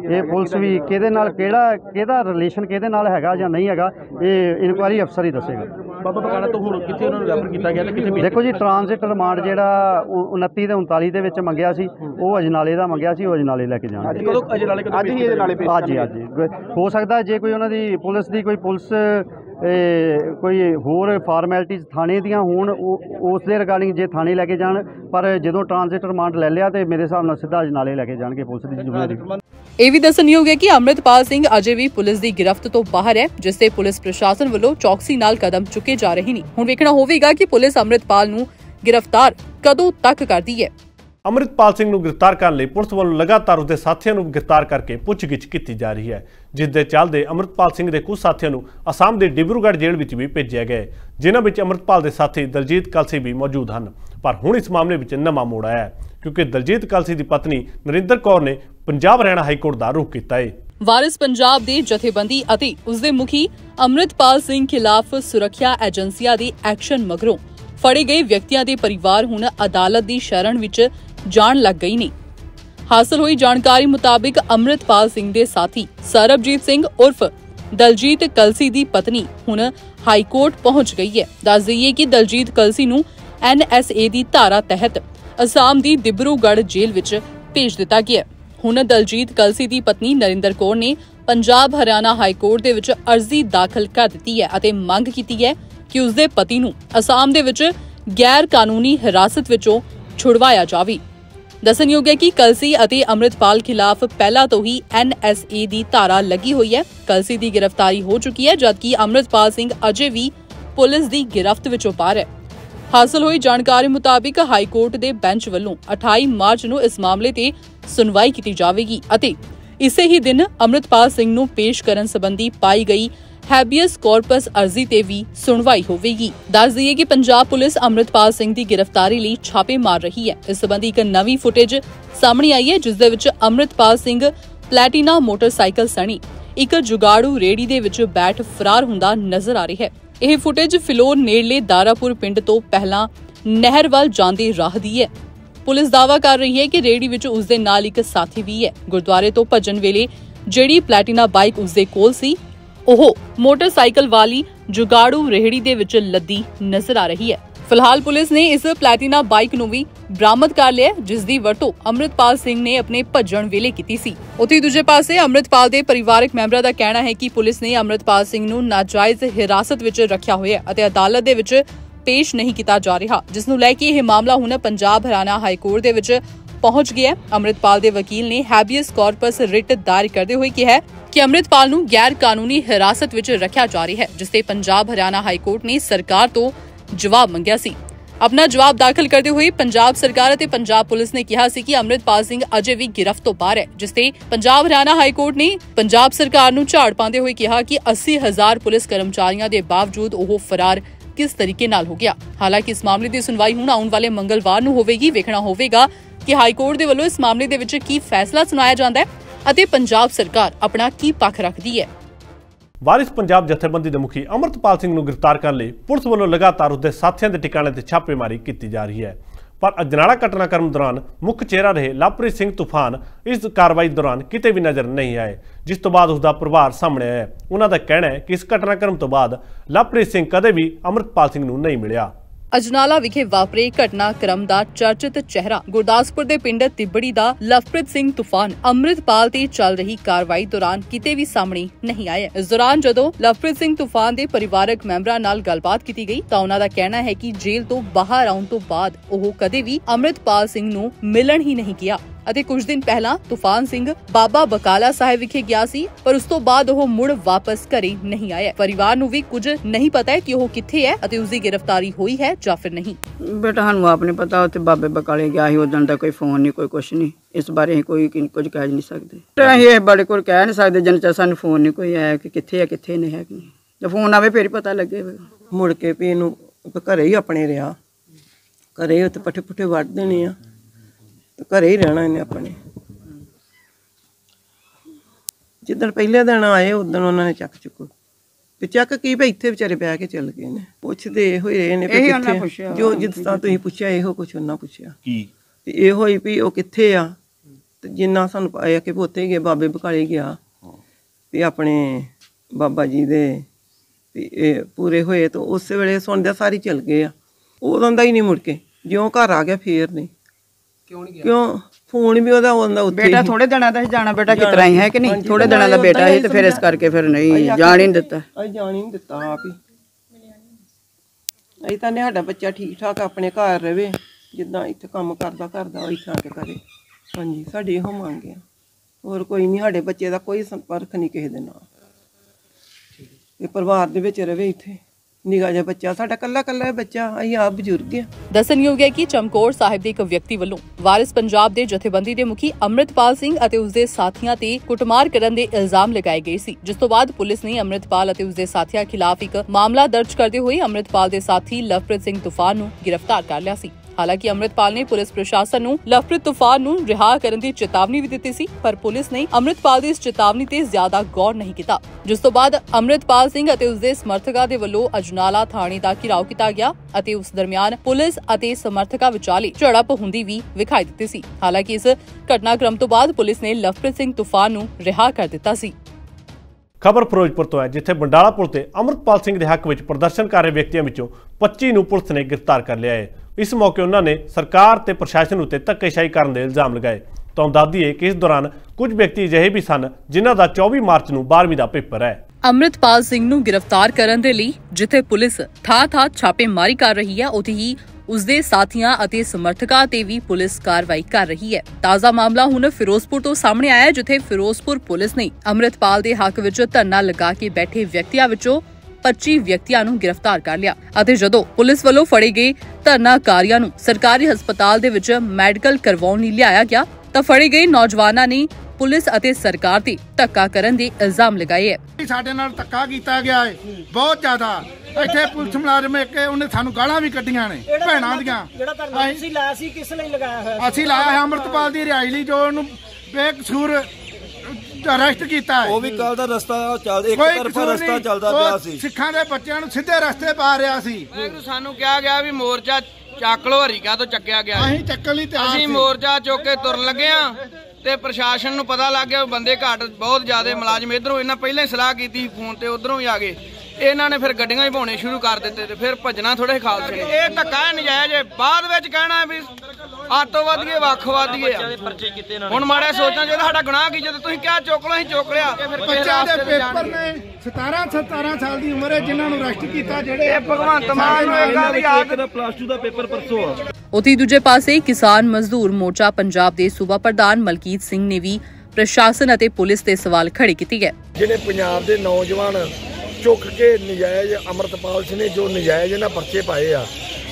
ਇਹ ਪੁਲਿਸ ਵੀ ਕਿਹਦੇ ਨਾਲ ਕਿਹੜਾ ਕਿਹਦਾ ਰਿਲੇਸ਼ਨ ਕਿਹਦੇ ਨਾਲ ਹੈਗਾ ਜਾਂ ਨਹੀਂ ਹੈਗਾ ਇਹ ਇਨਕੁਆਇਰੀ ਅਫਸਰ ਹੀ ਦੱਸੇਗਾ। ਬਾਬਾ ਬਕਾਲਾ ਤੋਂ ਹੁਣ ਕਿੱਥੇ ਉਹਨਾਂ ਨੂੰ ਰੈਫਰ ਕੀਤਾ ਗਿਆ ਤੇ ਕਿੱਥੇ ਦੇਖੋ ਜੀ ਟ੍ਰਾਂਜ਼ਿਟ ਰਿਮਾਂਡ ਜਿਹੜਾ ਉ- 29 ਤੇ 39 ਦੇ ਵਿੱਚ ਮੰਗਿਆ ਸੀ ਉਹ ਅਜਨਾਲੇ ਦਾ ਮੰਗਿਆ ਸੀ ਉਹ ਅਜਨਾਲੇ ਲੈ ਕੇ ਜਾਣਗੇ। ਕਦੋਂ ਅਜਨਾਲੇ ਕਦੋਂ ਅੱਜ ਹੀ ਇਹਦੇ ਨਾਲੇ ਅੱਜ ਹੀ ਅੱਜ ਹੀ। ਹੋ ਸਕਦਾ ਜੇ ਕੋਈ ਉਹਨਾਂ ਦੀ ਪੁਲਿਸ ਦੀ ਕੋਈ ਪੁਲਿਸ ਕੋਈ ਹੋਰ ਫਾਰਮੈਲਿਟੀਜ਼ ਥਾਣੇ ਦੀਆਂ ਹੋਣ ਉਸ ਦੇ ਰਿਗਾਰਡਿੰਗ ਜੇ ਥਾਣੇ ਲੈ ਕੇ ਜਾਣ, ਪਰ ਜਦੋਂ ਟ੍ਰਾਂਜ਼ਿਟ ਰਿਮਾਂਡ ਲੈ ਲਿਆ ਤੇ ਮੇਰੇ ਹਿਸਾਬ ਨਾਲ ਸਿੱਧਾ ਅਜਨਾਲੇ ਲੈ ਕੇ ਜਾਣਗੇ ਪੁਲਿਸ ਦੀ ਜ਼ਿੰਮੇਵਾਰੀ। ਇਹ ਵੀ ਦੱਸਣਯੋਗ ਹੈ ਕਿ ਅੰਮ੍ਰਿਤਪਾਲ ਸਿੰਘ ਅਜੇ ਵੀ ਪੁਲਿਸ ਦੀ ਗ੍ਰਿਫ਼ਤ ਤੋਂ ਬਾਹਰ ਹੈ, ਜਿਸ ਤੇ ਪੁਲਿਸ ਪ੍ਰਸ਼ਾਸਨ ਵੱਲੋਂ ਚੌਕਸੀ ਨਾਲ ਕਦਮ ਚੁੱਕੇ ਜਾ ਰਹੇ ਨੇ। ਹੁਣ ਵੇਖਣਾ ਹੋਵੇਗਾ ਕਿ ਪੁਲਿਸ ਅੰਮ੍ਰਿਤਪਾਲ ਨੂੰ ਗ੍ਰਿਫਤਾਰ ਕਦੋਂ ਤੱਕ ਕਰਦੀ ਹੈ। ਅੰਮ੍ਰਿਤਪਾਲ ਸਿੰਘ ਨੂੰ ਗ੍ਰਿਫਤਾਰ ਕਰਨ ਲਈ ਪੁਲਿਸ ਵੱਲੋਂ ਲਗਾਤਾਰ ਉਸਦੇ ਸਾਥੀਆਂ ਨੂੰ ਗ੍ਰਿਫਤਾਰ ਕਰਕੇ ਪੁੱਛਗਿੱਛ ਕੀਤੀ ਜਾ ਰਹੀ ਹੈ ਜਿਸ ਦੇ ਚੱਲਦੇ ਅੰਮ੍ਰਿਤਪਾਲ ਸਿੰਘ ਦੇ ਕੁਝ ਸਾਥੀਆਂ ਨੂੰ ਅਸਾਮ ਦੇ ਡਿਬਰੂਗੜ੍ਹ ਜੇਲ੍ਹ ਵਿੱਚ ਵੀ ਭੇਜਿਆ ਗਿਆ ਹੈ, ਜਿਨ੍ਹਾਂ ਵਿੱਚ ਅੰਮ੍ਰਿਤਪਾਲ ਦੇ ਸਾਥੀ ਦਲਜੀਤ ਕਲਸੀ ਵੀ ਮੌਜੂਦ ਹਨ। ਪਰ ਹੁਣ ਇਸ ਮਾਮਲੇ ਵਿੱਚ ਨਵਾਂ ਮੋੜ ਆਇਆ ਹੈ, ਕਿਉਂਕਿ ਦਲਜੀਤ ਕਲਸੀ ਦੀ ਪਤਨੀ ਨਰਿੰਦਰ ਕੌਰ ਨੇ ਪੰਜਾਬ ਹਰਿਆਣਾ ਹਾਈ ਕੋਰਟ ਦਾ ਰੁਖ ਕੀਤਾ ਹੈ। ਵਾਰਿਸ ਪੰਜਾਬ ਦੇ ਜਥੇਬੰਦੀ ਅਤੇ ਉਸ ਦੇ ਮੁਖੀ ਅੰਮ੍ਰਿਤਪਾਲ ਸਿੰਘ ਖਿਲਾਫ ਸੁਰੱਖਿਆ ਏਜੰਸੀਆਂ ਦੇ ਐਕਸ਼ਨ ਮਗਰੋਂ ਫੜੇ ਗਏ ਵਿਅਕਤੀਆਂ ਦੇ ਪਰਿਵਾਰ ਹੁਣ ਅਦਾਲਤ ਦੀ ਸ਼ਰਣ ਵਿੱਚ ਜਾਣ ਲੱਗ ਗਈ ਨੇ। ਹਾਸਲ ਹੋਈ ਜਾਣਕਾਰੀ ਮੁਤਾਬਿਕ ਅੰਮ੍ਰਿਤਪਾਲ ਸਿੰਘ ਦੇ ਸਾਥੀ ਸਰਬਜੀਤ ਸਿੰਘ ਉਰਫ ਦਲਜੀਤ ਕਲਸੀ ਦੀ ਪਤਨੀ ਹੁਣ ਹਾਈ ਕੋਰਟ ਪਹੁੰਚ ਗਈ ਹੈ। ਦੱਸ ਦਈਏ ਕਿ ਦਲਜੀਤ ਕਲਸੀ ਨੂੰ ਐਨਐਸਏ ਦੀ ਧਾਰਾ ਤਹਿਤ ਅਸਾਮ ਦੀ ਦਿਬਰੂਗੜ੍ਹ ਜੇਲ੍ਹ ਵਿੱਚ ਭੇਜ ਦਿੱਤਾ ਗਿਆ ਹੁਣ ਦਲਜੀਤ ਕਲਸੀ ਦੀ ਪਤਨੀ ਨਰਿੰਦਰ ਕੌਰ ਨੇ ਪੰਜਾਬ ਹਰਿਆਣਾ ਹਾਈ ਕੋਰਟ ਦੇ ਵਿੱਚ ਅਰਜ਼ੀ ਦਾਖਲ ਕਰ ਦਿੱਤੀ ਹੈ ਅਤੇ ਮੰਗ ਕੀਤੀ ਹੈ ਕਿ ਉਸ ਦੇ ਪਤੀ ਨੂੰ ਅਸਾਮ ਦੇ ਵਿੱਚ ਗੈਰ ਕਾਨੂੰਨੀ ਹਿਰਾਸਤ ਵਿੱਚੋਂ ਛੁਡਵਾਇਆ ਜਾਵੇ। ਦੱਸਣਯੋਗ ਹੈ ਕਿ ਕਲਸੀ ਅਤੇ ਅੰਮ੍ਰਿਤਪਾਲ ਖਿਲਾਫ ਪਹਿਲਾਂ ਤੋਂ ਹੀ ਐਨਐਸਏ ਦੀ ਧਾਰਾ ਲੱਗੀ ਹੋਈ ਹੈ। ਕਲਸੀ ਦੀ ਗ੍ਰਿਫਤਾਰੀ ਹੋ ਚੁੱਕੀ ਹੈ, ਜਦਕਿ ਅੰਮ੍ਰਿਤਪਾਲ ਸਿੰਘ ਅਜੇ ਵੀ ਪੁਲਿਸ ਦੀ ਗਿਰਫਤ ਵਿੱਚੋਂ ਪਾਰ ਹੈ। ਹਾਸਲ ਹੋਈ ਜਾਣਕਾਰੀ ਮੁਤਾਬਿਕ ਹਾਈ ਕੋਰਟ ਦੇ ਬੈਂਚ ਵੱਲੋਂ 28 ਮਾਰਚ ਨੂੰ ਇਸ ਮਾਮਲੇ ਤੇ ਸੁਣਵਾਈ ਕੀਤੀ ਜਾਵੇਗੀ ਅਤੇ ਇਸੇ ਹੀ ਦਿਨ ਅੰਮ੍ਰਿਤਪਾਲ ਸਿੰਘ ਨੂੰ ਪੇਸ਼ ਕਰਨ ਸੰਬੰਧੀ ਪਾਈ ਗਈ ਹੈਬੀਅਸ ਕਾਰਪਸ ਅਰਜ਼ੀ ਤੇ ਵੀ ਸੁਣਵਾਈ ਹੋਵੇਗੀ। ਦੱਸ ਦਈਏ ਕਿ ਪੰਜਾਬ ਪੁਲਿਸ ਅੰਮ੍ਰਿਤਪਾਲ ਸਿੰਘ ਦੀ ਗ੍ਰਿਫਤਾਰੀ ਲਈ ਛਾਪੇ ਮਾਰ ਰਹੀ ਹੈ। ਇਸ ਸੰਬੰਧੀ ਇੱਕ ਨਵੀਂ ਫੁਟੇਜ ਸਾਹਮਣੇ ਆਈ ਹੈ, ਜਿਸ ਦੇ ਵਿੱਚ ਅੰਮ੍ਰਿਤਪਾਲ ਸਿੰਘ ਪਲੈਟੀਨਾ ਮੋਟਰਸਾਈਕਲ ਸਣੀ, ਇੱਕ ਜੁਗਾੜੂ ਰੇੜੀ ਦੇ ਵਿੱਚ ਬੈਠ ਫਰਾਰ ਹੁੰਦਾ ਨਜ਼ਰ ਆ ਰਿਹਾ ਹੈ। ਇਹ ਫੁਟੇਜ ਫਿਲੌਰ ਨੇੜਲੇ ਦਾਰਾਪੁਰ ਪਿੰਡ ਤੋਂ ਪਹਿਲਾਂ ਨਹਿਰ ਵੱਲ ਜਾਂਦੇ ਰਾਹ ਦੀ ਹੈ। ਪੁਲਿਸ ਦਾਵਾ ਕਰ ਰਹੀ ਹੈ ਕਿ ਰੇੜੀ ਵਿੱਚ ਉਸ ਦੇ ਨਾਲ ਇੱਕ ਸਾਥੀ ਵੀ ਹੈ। ਗੁਰਦੁਆਰੇ ਤੋਂ ਭਜਨ ਵੇਲੇ ਜਿਹੜੀ ਪਲੈਟੀਨਾ ਬਾਈਕ ਉਸ ਦੇ ਕੋਲ ਸੀ ਉਹ ਮੋਟਰਸਾਈਕਲ ਵਾਲੀ ਜੁਗਾੜੂ ਰੇਹੜੀ ਦੇ ਵਿੱਚ ਲੱਦੀ ਨਜ਼ਰ ਆ ਰਹੀ ਹੈ। ਫਿਲਹਾਲ ਪੁਲਿਸ ਨੇ ਇਸ ਪਲੈਟੀਨਾ ਬਾਈਕ ਨੂੰ ਵੀ ਬਰਾਮਦ ਕਰ ਲਿਆ ਜਿਸ ਦੀ ਵਰਤੋਂ ਅੰਮ੍ਰਿਤਪਾਲ ਸਿੰਘ ਨੇ ਆਪਣੇ ਭੱਜਣ ਵੇਲੇ ਕੀਤੀ ਸੀ। ਉੱਥੇ ਦੂਜੇ ਪਾਸੇ ਅੰਮ੍ਰਿਤਪਾਲ ਦੇ ਪਰਿਵਾਰਕ ਮੈਂਬਰਾਂ ਦਾ ਕਹਿਣਾ ਹੈ ਕਿ ਪੁਲਿਸ ਨੇ ਅੰਮ੍ਰਿਤਪਾਲ ਸਿੰਘ ਨੂੰ ਨਾਜਾਇਜ਼ ਹਿਰਾਸਤ ਵਿੱਚ ਰੱਖਿਆ ਹੋਇਆ ਅਤੇ ਅਦਾਲਤ ਦੇ ਵਿੱਚ ਪੇਸ਼ ਨਹੀਂ ਕੀਤਾ ਜਾ ਰਿਹਾ, ਜਿਸ ਨੂੰ ਲੈ ਕੇ ਇਹ ਮਾਮਲਾ ਹੁਣ ਪੰਜਾਬ ਹਰਿਆਣਾ ਹਾਈ ਕੋਰਟ ਦੇ ਵਿੱਚ ਪਹੁੰਚ ਗਿਆ ਹੈ। ਅੰਮ੍ਰਿਤਪਾਲ ਦੇ ਵਕੀਲ ਨੇ ਹੈਬੀਅਸ ਕਾਰਪਸ ਰਿਟ ਦਾਇਰ ਕਰਦੇ ਹੋਏ ਕਿਹਾ ਕਿ ਅੰਮ੍ਰਿਤਪਾਲ ਨੂੰ ਗੈਰ ਕਾਨੂੰਨੀ ਹਿਰਾਸਤ ਵਿੱਚ ਰੱਖਿਆ ਜਾ ਰਿਹਾ ਹੈ, ਜਿਸ ਤੇ ਪੰਜਾਬ ਹਰਿਆਣਾ ਹਾਈ ਕੋਰਟ ਨੇ ਸਰਕਾਰ ਤੋਂ ਜਵਾਬ ਮੰਗਿਆ ਸੀ। ਆਪਣਾ ਜਵਾਬ ਦਾਖਲ ਕਰਦੇ ਹੋਏ ਪੰਜਾਬ ਸਰਕਾਰ ਅਤੇ ਪੰਜਾਬ ਪੁਲਿਸ ਨੇ ਕਿਹਾ ਸੀ ਕਿ ਅੰਮ੍ਰਿਤਪਾਲ ਸਿੰਘ ਅਜੇ ਵੀ ਗਿਰਫਤ ਤੋਂ ਬਾਹਰ ਹੈ, ਜਿਸ ਤੇ ਪੰਜਾਬ ਹਰਿਆਣਾ ਹਾਈ ਕੋਰਟ ਨੇ ਪੰਜਾਬ ਸਰਕਾਰ ਨੂੰ ਝਾੜ ਪਾਉਂਦੇ ਹੋਏ ਕਿਹਾ ਕਿ 80000 ਪੁਲਿਸ ਕਰਮਚਾਰੀਆਂ ਦੇ ਬਾਵਜੂਦ ਉਹ ਫਰਾਰ ਕਿਸ ਤਰੀਕੇ ਨਾਲ ਹੋ ਗਿਆ। ਹਾਲਾਂਕਿ ਇਸ ਮਾਮਲੇ ਦੀ ਸੁਣਵਾਈ ਹੁਣ ਆਉਣ ਵਾਲੇ ਮੰਗਲਵਾਰ ਨੂੰ ਹੋਵੇਗੀ, ਵੇਖਣਾ ਹੋਵੇਗਾ ਕਿ ਹਾਈ ਕੋਰਟ ਦੇ ਵੱਲੋਂ ਇਸ ਮਾਮਲੇ ਦੇ ਵਿੱਚ ਕੀ ਫੈਸਲਾ ਸੁਣਾਇਆ ਜਾਂਦਾ ਹੈ। ਅਤੇ ਪੰਜਾਬ ਸਰਕਾਰ ਆਪਣਾ ਕੀ ਪੱਖ ਰੱਖਦੀ ਹੈ? ਵਾਰਿਸ ਪੰਜਾਬ ਜਥੇਬੰਦੀ ਦੇ ਮੁਖੀ ਅਮਰਤਪਾਲ ਸਿੰਘ ਨੂੰ ਗ੍ਰਿਫਤਾਰ ਕਰਨ ਲਈ ਪੁਲਿਸ ਵੱਲੋਂ ਲਗਾਤਾਰ ਉਸਦੇ ਸਾਥੀਆਂ ਦੇ ਟਿਕਾਣੇ ਤੇ ਛਾਪੇਮਾਰੀ ਕੀਤੀ ਜਾ ਰਹੀ ਹੈ। ਪਰ ਅਜਨਾਲਾ ਘਟਨਾਕ੍ਰਮ ਦੌਰਾਨ ਮੁੱਖ ਚਿਹਰਾ ਰਹੇ ਲਵਪ੍ਰੀਤ ਸਿੰਘ ਤੂਫਾਨ ਇਸ ਕਾਰਵਾਈ ਦੌਰਾਨ ਕਿਤੇ ਵੀ ਨਜ਼ਰ ਨਹੀਂ ਆਏ, ਜਿਸ ਤੋਂ ਬਾਅਦ ਉਸਦਾ ਪਰਿਵਾਰ ਸਾਹਮਣੇ ਆਇਆ ਉਹਨਾਂ ਦਾ ਕਹਿਣਾ ਹੈ ਕਿ ਇਸ ਘਟਨਾਕ੍ਰਮ ਤੋਂ ਬਾਅਦ ਲਵਪ੍ਰੀਤ ਸਿੰਘ ਕਦੇ ਵੀ ਅਮਰਤਪਾਲ ਸਿੰਘ ਨੂੰ ਨਹੀਂ ਮਿਲਿਆ। ਅਜਨਾਲਾ ਵਿਖੇ ਵਾਪਰੇ ਘਟਨਾਕ੍ਰਮ ਦਾ ਚਰਚਿਤ ਚਿਹਰਾ। ਗੁਰਦਾਸਪੁਰ ਦੇ ਪਿੰਡ ਤਿੱਬੜੀ ਦਾ ਲਵਪ੍ਰੀਤ ਸਿੰਘ ਤੂਫਾਨ ਅੰਮ੍ਰਿਤਪਾਲ ਤੇ ਚੱਲ ਰਹੀ ਕਾਰਵਾਈ ਦੌਰਾਨ ਕਿਤੇ ਵੀ ਸਾਹਮਣੇ ਨਹੀਂ ਆਇਆ ਇਸ ਦੌਰਾਨ ਜਦੋਂ ਲਵਪ੍ਰੀਤ ਸਿੰਘ ਤੂਫਾਨ ਦੇ ਪਰਿਵਾਰਕ ਮੈਂਬਰਾਂ ਨਾਲ ਗੱਲਬਾਤ ਕੀਤੀ ਗਈ ਤਾਂ ਉਹਨਾਂ ਦਾ ਕਹਿਣਾ ਹੈ ਕਿ ਜੇਲ੍ਹ ਤੋਂ ਬਾਹਰ ਆਉਣ ਤੋਂ ਬਾਅਦ ਉਹ ਕਦੇ ਵੀ ਅੰਮ੍ਰਿਤਪਾਲ ਸਿੰਘ ਨੂੰ ਮਿਲਣ ਹੀ ਨਹੀਂ ਗਿਆ। ਅਤੇ ਕੁਝ ਦਿਨ ਪਹਿਲਾਂ ਤੂਫਾਨ ਸਿੰਘ ਬਾਬਾ ਬਕਾਲਾ ਸਾਹਿਬ ਵਿਖੇ ਗਿਆ ਸੀ ਪਰ ਉਸ ਤੋਂ ਬਾਅਦ ਉਹ ਮੁੜ ਵਾਪਸ ਘਰੇ ਨਹੀਂ ਆਇਆ। ਪਰਿਵਾਰ ਨੂੰ ਵੀ ਕੁਝ ਨਹੀਂ ਪਤਾ ਹੈ ਕਿ ਉਹ ਕਿੱਥੇ ਹੈ ਅਤੇ ਉਸ ਦੀ ਗ੍ਰਿਫਤਾਰੀ ਹੋਈ ਹੈ ਜਾਂ ਫਿਰ ਨਹੀਂ। ਬੇਟਾ ਸਾਨੂੰ ਆਪ ਨਹੀਂ ਪਤਾ ਉੱਥੇ ਬਾਬੇ ਬਕਾਲੇ ਗਿਆ ਸੀ ਉਦੋਂ ਦਾ ਕੋਈ ਫੋਨ ਨਹੀਂ ਕੋਈ ਕੁਛ ਨਹੀਂ। ਇਸ ਬਾਰੇ ਅਸੀਂ ਕੋਈ ਕੁਝ ਕਹਿ ਨਹੀਂ ਸਕਦੇ। ਤੇ ਅਸੀਂ ਇਹ ਬੜੇ ਕੋਲ ਕਹਿ ਨਹੀਂ ਸਕਦੇ ਜਨ ਚਾ ਸਾਨੂੰ ਫੋਨ ਨਹੀਂ ਕੋਈ ਆਇਆ ਕਿ ਕਿੱਥੇ ਆ ਕਿੱਥੇ ਨਹੀਂ ਹੈ ਕਿ ਨਹੀਂ ਜੇ ਫੋਨ ਆਵੇ ਫੇਰ ਹੀ ਪਤਾ ਲੱਗੇਗਾ ਮੁੜ ਕੇ ਵੀ ਇਹਨੂੰ ਘਰੇ ਹੀ ਆਪਣੇ ਰਿਹਾ। ਘਰੇ ਉੱਤੇ ਪੱਠੇ ਪੁੱਠੇ ਵੱਢ ਦੇਣੇ ਆ। ਤੇ ਘਰੇ ਹੀ ਰਹਿਣਾ ਇਹਨੇ ਆਪਣੇ। ਜਿੱਦਣ ਪਹਿਲੇ ਦਿਨ ਆਏ ਉਦੋਂ ਉਹਨਾਂ ਨੇ ਚੱਕ ਚੁੱਕੋ। ਤੇ ਚੱਕ ਕੀ ਭਈ ਇੱਥੇ ਵਿਚਾਰੇ ਬਹਿ ਕੇ ਚੱਲ ਗਏ ਨੇ। ਪੁੱਛਦੇ ਇਹੋ ਹੀ ਰਹੇ ਨੇ ਵੀ ਕਿੱਥੇ। ਜੋ ਤਰ੍ਹਾਂ ਤੁਸੀਂ ਪੁੱਛਿਆ ਇਹੋ ਕੁਛ ਉਹਨਾਂ ਪੁੱਛਿਆ। ਕੀ? ਤੇ ਇਹੋ ਹੀ ਵੀ ਉਹ ਕਿੱਥੇ ਆ। ਤੇ ਜਿੰਨਾ ਸਾਨੂੰ ਪਾਇਆ ਕਿ ਉੱਥੇ ਗਏ ਬਾਬੇ ਬਕਾਲੇ ਗਿਆ। ਵੀ ਆਪਣੇ ਬਾਬਾ ਜੀ ਦੇ ਵੀ ਇਹ ਪੂਰੇ ਹੋਏ ਤਾਂ ਉਸੇ ਵੇਲੇ ਸੁਣਦਿਆਂ ਸਾਰੀ ਚਲ ਗਏ ਆ। ਉਦੋਂ ਦਾ ਹੀ ਨਹੀਂ ਮੁੜ ਕੇ। ਜਿਉਂ ਘਰ ਆ ਗਿਆ ਫੇਰ ਨਹੀਂ। ਕਿਉਂ ਨਹੀਂ ਕਿਉਂ? ਫੋਨ ਵੀ ਉਹਦਾ ਆਉਂਦਾ ਉੱਥੇ ਬੇਟਾ। ਥੋੜੇ ਦਿਨਾਂ ਦਾ ਹੀ ਜਾਣਾ ਬੇਟਾ। ਤਰ੍ਹਾਂ ਹੀ ਹੈ ਕਿ ਨਹੀਂ? ਥੋੜੇ ਦਿਨਾਂ ਦਾ ਬੇਟਾ ਹੀ ਤੇ ਫਿਰ ਇਸ। ਕਰਕੇ ਫਿਰ ਨਹੀਂ ਜਾਣ ਹੀ ਨਹੀਂ ਦਿੱਤਾ। ਅਸੀਂ ਜਾਣ ਹੀ ਨਹੀਂ ਦਿੱਤਾ ਆਪ ਹੀ। ਅਸੀਂ ਤਾਂ ਸਾਡਾ ਬੱਚਾ ਠੀਕ ਠਾਕ ਆਪਣੇ ਘਰ ਰਵੇ ਜਿੱਦਾਂ ਇੱਥੇ ਕੰਮ ਕਰਦਾ ਕਰਦਾ ਉਹ ਇੱਥੇ ਆ ਕੇ ਕਰੇ। ਹਾਂਜੀ ਸਾਡੀ ਇਹੋ ਮੰਗ ਆ। ਹੋਰ ਕੋਈ ਨਹੀਂ ਸਾਡੇ ਬੱਚੇ ਦਾ ਕੋਈ ਸੰਪਰਕ ਨਹੀਂ ਕਿਸੇ ਦੇ ਨਾਲ। ਇਹ ਪਰਿਵਾਰ ਦੇ ਵਿੱਚ ਰਵੇ ਇੱਥੇ। ਨਿਗਾਹ ਜਿਹਾ ਬੱਚਾ, ਸਾਡਾ ਕੱਲਾ ਕੱਲਾ ਬੱਚਾ, ਅਸੀਂ ਆਪ ਬਜ਼ੁਰਗ ਆ। ਦੱਸਣਯੋਗ ਹੈ ਕਿ ਚਮਕੌਰ ਸਾਹਿਬ ਦੇ ਇੱਕ ਵਿਅਕਤੀ ਵੱਲੋਂ ਵਾਰਿਸ ਪੰਜਾਬ ਦੇ ਜਥੇਬੰਦੀ ਦੇ ਮੁਖੀ ਅੰਮ੍ਰਿਤਪਾਲ ਸਿੰਘ ਅਤੇ ਉਸ ਦੇ ਸਾਥੀਆਂ ਤੇ ਕੁੱਟਮਾਰ ਕਰਨ ਦੇ ਇਲਜ਼ਾਮ ਲਗਾਏ ਗਏ ਸੀ, ਜਿਸ ਤੋਂ ਬਾਅਦ ਪੁਲਿਸ ਨੇ ਅੰਮ੍ਰਿਤਪਾਲ ਅਤੇ ਉਸ ਦੇ ਸਾਥੀਆਂ ਖਿਲਾਫ ਇੱਕ ਮਾਮਲਾ ਦਰਜ ਕਰਦੇ ਹੋਏ ਅੰਮ੍ਰਿਤਪਾਲ ਦੇ ਸਾਥੀ ਲਵਪ੍ਰੀਤ ਸਿੰਘ ਤੂਫਾਨ ਨੂੰ ਗ੍ਰਿਫਤਾਰ ਕਰ ਲਿਆ ਸੀ। ਹਾਲਾਂਕਿ ਅੰਮ੍ਰਿਤਪਾਲ ਨੇ ਪੁਲਿਸ ਪ੍ਰਸ਼ਾਸਨ ਨੂੰ ਲਵਪ੍ਰੀਤ ਤੂਫਾਨ ਨੂੰ ਰਿਹਾ ਕਰਨ ਦੀ ਚੇਤਾਵਨੀ ਵੀ ਦਿੱਤੀ ਸੀ, ਪਰ ਪੁਲਿਸ ਨੇ ਅੰਮ੍ਰਿਤਪਾਲ ਦੀ ਇਸ ਚੇਤਾਵਨੀ ਤੇ ਜ਼ਿਆਦਾ ਗੌਰ ਨਹੀਂ ਕੀਤਾ। ਜਿਸ ਤੋਂ ਬਾਅਦ ਅੰਮ੍ਰਿਤਪਾਲ ਸਿੰਘ ਅਤੇ ਉਸ ਦੇ ਸਮਰਥਕਾਂ ਦੇ ਵੱਲੋਂ ਅਜਨਾਲਾ ਥਾਣੇ ਦਾ ਘਿਰਾਓ ਕੀਤਾ ਗਿਆ ਅਤੇ ਉਸ ਦਰਮਿਆਨ ਪੁਲਿਸ ਅਤੇ ਸਮਰਥਕਾਂ ਵਿਚਾਲੇ ਝੜਪ ਹੁੰਦੀ ਵੀ ਵਿਖਾਈ ਦਿੱਤੀ ਸੀ। ਹਾਲਾਂਕਿ ਇਸ ਘਟਨਾਕ੍ਰਮ ਤੋਂ ਬਾਅਦ ਪੁਲਿਸ ਨੇ ਲਵਪ੍ਰੀਤ ਸਿੰਘ ਤੂਫਾਨ ਨੂੰ ਰਿਹਾ ਕਰ ਦਿੱਤਾ ਸੀ। ਖਬਰ ਫਿਰੋਜ਼ਪੁਰ ਤੋਂ ਹੈ, ਜਿੱਥੇ ਬੰਡਾਲਾ ਪੁਲ ਤੇ ਅਮਰਤਪਾਲ ਸਿੰਘ ਦੇ ਹੱਕ ਵਿੱਚ ਪ੍ਰਦਰਸ਼ਨ ਕਰ ਰਹੇ ਵਿਅਕਤੀਆਂ ਵਿੱਚੋਂ 25 ਨੂੰ ਪੁਲਿਸ ਨੇ ਗ੍ਰਿਫਤਾਰ ਕਰ ਲਿਆ ਹੈ। ਇਸ ਮੌਕੇ ਉਹਨਾਂ ਨੇ ਸਰਕਾਰ ਤੇ ਪ੍ਰਸ਼ਾਸਨ ਉੱਤੇ ਧੱਕੇਸ਼ਾਹੀ ਕਰਨ ਦੇ ਇਲਜ਼ਾਮ ਲਗਾਏ। ਤਾਂ ਦੱਸ ਕਿ ਇਸ ਦੌਰਾਨ ਕੁਝ ਵਿਅਕਤੀ ਅਜਿਹੇ ਵੀ ਸਨ ਜਿਨ੍ਹਾਂ ਦਾ 24 ਮਾਰਚ ਨੂੰ 12ਵੀਂ ਦਾ ਪੇਪਰ ਹੈ। ਅੰਮ੍ਰਿਤਪਾਲ ਸਿੰਘ ਨੂੰ ਗ੍ਰਿਫਤਾਰ ਕਰਨ ਦੇ ਲਈ ਜਿੱਥੇ ਪੁਲਿਸ ਥਾਂ-ਥਾਂ ਛਾਪੇਮਾਰੀ ਕਰ ਰਹੀ ਹੈ, ਉੱਥੇ ਹੀ ਉਸਦੇ ਸਾਥੀਆਂ ਅਤੇ ਸਮਰਥਕਾਂ ਤੇ ਵੀ ਪੁਲਿਸ ਕਾਰਵਾਈ ਕਰ ਰਹੀ ਹੈ। ਤਾਜ਼ਾ ਮਾਮਲਾ ਹੁਣ ਫਿਰੋਜ਼ਪੁਰ ਤੋਂ ਸਾਹਮਣੇ ਆਇਆ ਹੈ, ਜਿੱਥੇ ਫਿਰੋਜ਼ਪੁਰ ਪੁਲਿਸ ਨੇ ਅੰਮ੍ਰਿਤਪਾਲ ਦੇ ਹੱਕ ਵਿੱਚ ਧਰਨਾ ਲਗਾ ਕੇ ਬੈਠੇ ਵਿਅਕਤੀਆਂ ਵਿੱਚੋਂ 25 ਵਿਅਕਤੀਆਂ ਨੂੰ ਗ੍ਰਿਫਤਾਰ ਕਰ ਲਿਆ ਅਤੇ ਜਦੋਂ ਪੁਲਿਸ ਵੱਲੋਂ ਫੜੇ ਗਏ ਧਰਨਾਕਾਰੀਆਂ ਨੂੰ ਸਰਕਾਰੀ ਹਸਪਤਾਲ ਦੇ ਵਿੱਚ ਮੈਡੀਕਲ ਕਰਵਾਉਣ ਲਈ ਲਿਆਇਆ ਗਿਆ ਤਾਂ ਫੜੇ ਗਏ ਨੌਜਵਾਨਾਂ ਨੇ ਪੁਲਿਸ ਅਤੇ ਸਰਕਾਰ ਤੇ ਧੱਕਾ ਕਰਨ ਦੇ ਇਲਜ਼ਾਮ ਲਗਾਏ ਹੈ। ਸਾਡੇ ਨਾਲ ਧੱਕਾ ਕੀਤਾ ਗਿਆ ਹੈ ਬਹੁਤ ਜ਼ਿਆਦਾ। ਇੱਥੇ ਪੁਲਿਸ ਮੁਲਾਜ਼ਮ ਇੱਕ ਉਹਨੇ ਸਾਨੂੰ ਗਾਲਾਂ ਵੀ ਕੱਢੀਆਂ ਨੇ ਭੈਣਾਂ ਦੀਆਂ। ਜਿਹੜਾ ਧਰਨਾ ਤੁਸੀਂ ਲਾਇਆ ਸੀ ਕਿਸ ਲਈ ਲਗਾਇਆ ਹੋਇਆ ਅਸੀਂ ਲਾਇਆ ਹੈ ਅੰਮ੍ਰਿਤਪਾਲ ਦੀ ਰਿਹਾਈ ਲਈ ਜੋ ਉਹਨੂੰ ਬੇਕਸੂਰ ਅਰੈਸਟ ਕੀਤਾ ਹੈ। ਉਹ ਵੀ ਕੱਲ ਦਾ ਰਸਤਾ ਚੱਲਦਾ ਇੱਕ ਕੋਈ ਤਰਫਾ ਕਸੂਰ ਰਸਤਾ ਨਹੀਂ, ਚੱਲਦਾ ਉਹ ਪਿਆ ਸੀ। ਸਿੱਖਾਂ ਦੇ ਬੱਚਿਆਂ ਨੂੰ ਸਿੱਧੇ ਰਸਤੇ ਪਾ ਰਿਹਾ ਸੀ। ਸਾਨੂੰ ਕਿਹਾ ਗਿਆ ਵੀ ਮੋਰਚਾ ਚੱਕ ਲੋ ਹਰੀਕਾ ਤੋਂ ਚੱਕਿਆ ਗਿਆ। ਅਸੀਂ ਚੱਕਣ ਲਈ ਤਿਆਰ ਅਸੀਂ। ਮੋਰਚਾ ਚੁੱਕ ਕੇ ਤੁਰਨ ਲੱਗੇ ਆ ਤੇ ਪ੍ਰਸ਼ਾਸਨ ਨੂੰ ਪਤਾ ਲੱਗ ਗਿਆ ਵੀ ਬੰਦੇ ਘੱਟ ਬਹੁਤ ਜ਼ਿਆਦੇ ਮੁਲਾਜ਼ਮ ਇਧਰੋਂ ਇਹਨਾਂ ਪਹਿਲਾਂ ਹੀ ਸਲਾਹ ਕੀਤੀ ਸੀ ਫੋਨ ਤੇ ਉਧਰੋਂ ਹੀ ਆ ਗਏ। ਇਹਨਾਂ ਨੇ ਫਿਰ ਗੱਡੀਆਂ ਹੀ ਪਾਉਣੇ ਸ਼ੁਰੂ ਕਰ ਦਿੱਤੇ ਤੇ ਫਿਰ ਭੱਜਣਾ ਥੋੜੇ ਖਾਲਸੇ ਨੇ ਇਹ ਧੱਕਾ ਹੈ ਨਜਾਇਜ਼ ਹੈ। ਬਾਅਦ ਵਿੱਚ ਕਹਿਣਾ ਵੀ ਆਤੋ ਵਧੀਏ ਵੱਖ ਵਧੀਏ ਆ ਹੁਣ ਮਾੜਾ ਸੋਚਣਾ ਚਾਹੀਦਾ ਸਾਡਾ ਗੁਨਾਹ ਕੀ ਜਦੋਂ ਤੁਸੀਂ ਕਿਹਾ ਚੁੱਕ ਲਓ ਅਸੀਂ ਚੁੱਕ ਲਿਆ ਬੱਚਿਆਂ ਦੇ ਪੇਪਰ। ਨੇ 17 17 ਸਾਲ ਦੀ ਉਮਰ ਹੈ ਜਿਨ੍ਹਾਂ ਨੂੰ ਅਰੈਸਟ ਕੀਤਾ ਜਿਹੜੇ ਇਹ ਭਗਵੰਤ ਮਾਨ ਨੂੰ ਇਹ ਗੱਲ ਯਾਦ ਪਲੱਸ 2 ਦਾ ਪੇਪਰ ਪਰਸੋਂ ਆ ਉਤੀ ਦੂਜੇ ਪਾਸੇ ਕਿਸਾਨ ਮਜ਼ਦੂਰ ਮੋਰਚਾ ਪੰਜਾਬ ਦੇ ਸੂਬਾ ਪ੍ਰਧਾਨ ਮਲਕੀਤ ਸਿੰਘ ਨੇ ਵੀ ਪ੍ਰਸ਼ਾਸਨ ਅਤੇ ਪੁਲਿਸ ਤੇ ਸਵਾਲ ਖੜੇ ਕੀਤੇ ਹੈ ਜਿਹਨੇ ਪੰਜਾਬ ਦੇ ਨੌਜਵਾਨ ਚੁੱਕ ਕੇ ਨਜਾਇਜ਼ ਅਮਰਤਪਾਲ ਸਿੰਘ ਨੇ ਜੋ ਨਜਾਇਜ਼ ਇਹਨਾਂ ਪਰਚੇ ਪਾਏ ਆ,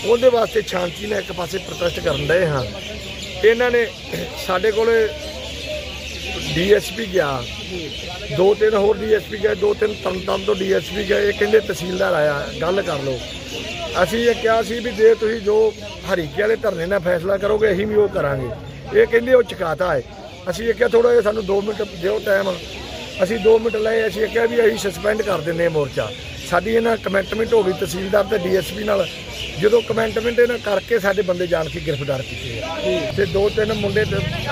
ਉਹਦੇ ਵਾਸਤੇ ਸ਼ਾਂਤੀ ਨਾਲ ਇੱਕ ਪਾਸੇ ਪ੍ਰੋਟੈਸਟ ਕਰਨ ਡਏ ਹਾਂ। ਇਹਨਾਂ ਨੇ ਸਾਡੇ ਕੋਲ ਡੀਐਸਪੀ ਗਿਆ, ਦੋ ਤਿੰਨ ਹੋਰ ਡੀਐਸਪੀ ਗਏ, ਦੋ ਤਿੰਨ ਤਰਨਤਾਰਨ ਤੋਂ ਡੀਐਸਪੀ ਗਏ, ਇਹ ਕਹਿੰਦੇ ਤਹਿਸੀਲਦਾਰ ਆਇਆ, ਗੱਲ ਕਰ ਲਓ। ਅਸੀਂ ਇਹ ਕਿਹਾ ਸੀ ਵੀ ਜੇ ਤੁਸੀਂ ਜੋ ਹਰੀਕੇ ਵਾਲੇ ਧਰਨੇ ਨਾਲ ਫੈਸਲਾ ਕਰੋਗੇ, ਅਸੀਂ ਵੀ ਉਹ ਕਰਾਂਗੇ। ਇਹ ਕਹਿੰਦੇ ਉਹ ਚੁਕਾਤਾ ਹੈ। ਅਸੀਂ ਇਹ ਕਿਹਾ ਥੋੜਾ ਜਿਹਾ ਸਾਨੂੰ 2 ਮਿੰਟ, ਦਿਓ ਟਾਈਮ ਅਸੀਂ 2 ਮਿੰਟ ਲਏ, ਅਸੀਂ ਇਹ ਕਿਹਾ ਵੀ ਅਸੀਂ ਸਸਪੈਂਡ ਕਰ ਦਿੰਦੇ ਹਾਂ ਮੋਰਚਾ। ਸਾਡੀ ਇਹਨਾਂ ਕਮੈਂਟਮੈਂਟ ਹੋ ਗਈ ਤਹਿਸੀਲਦਾਰ ਤੇ ਡੀਐਸਪੀ ਨਾਲ। ਜਦੋਂ ਕਮੈਂਟਮੈਂਟ ਇਹਨਾਂ ਕਰਕੇ ਸਾਡੇ ਬੰਦੇ ਜਾਣ ਕੇ ਗ੍ਰਿਫਤਾਰ ਕੀਤੇ ਆ। ਤੇ ਦੋ ਤਿੰਨ ਮੁੰਡੇ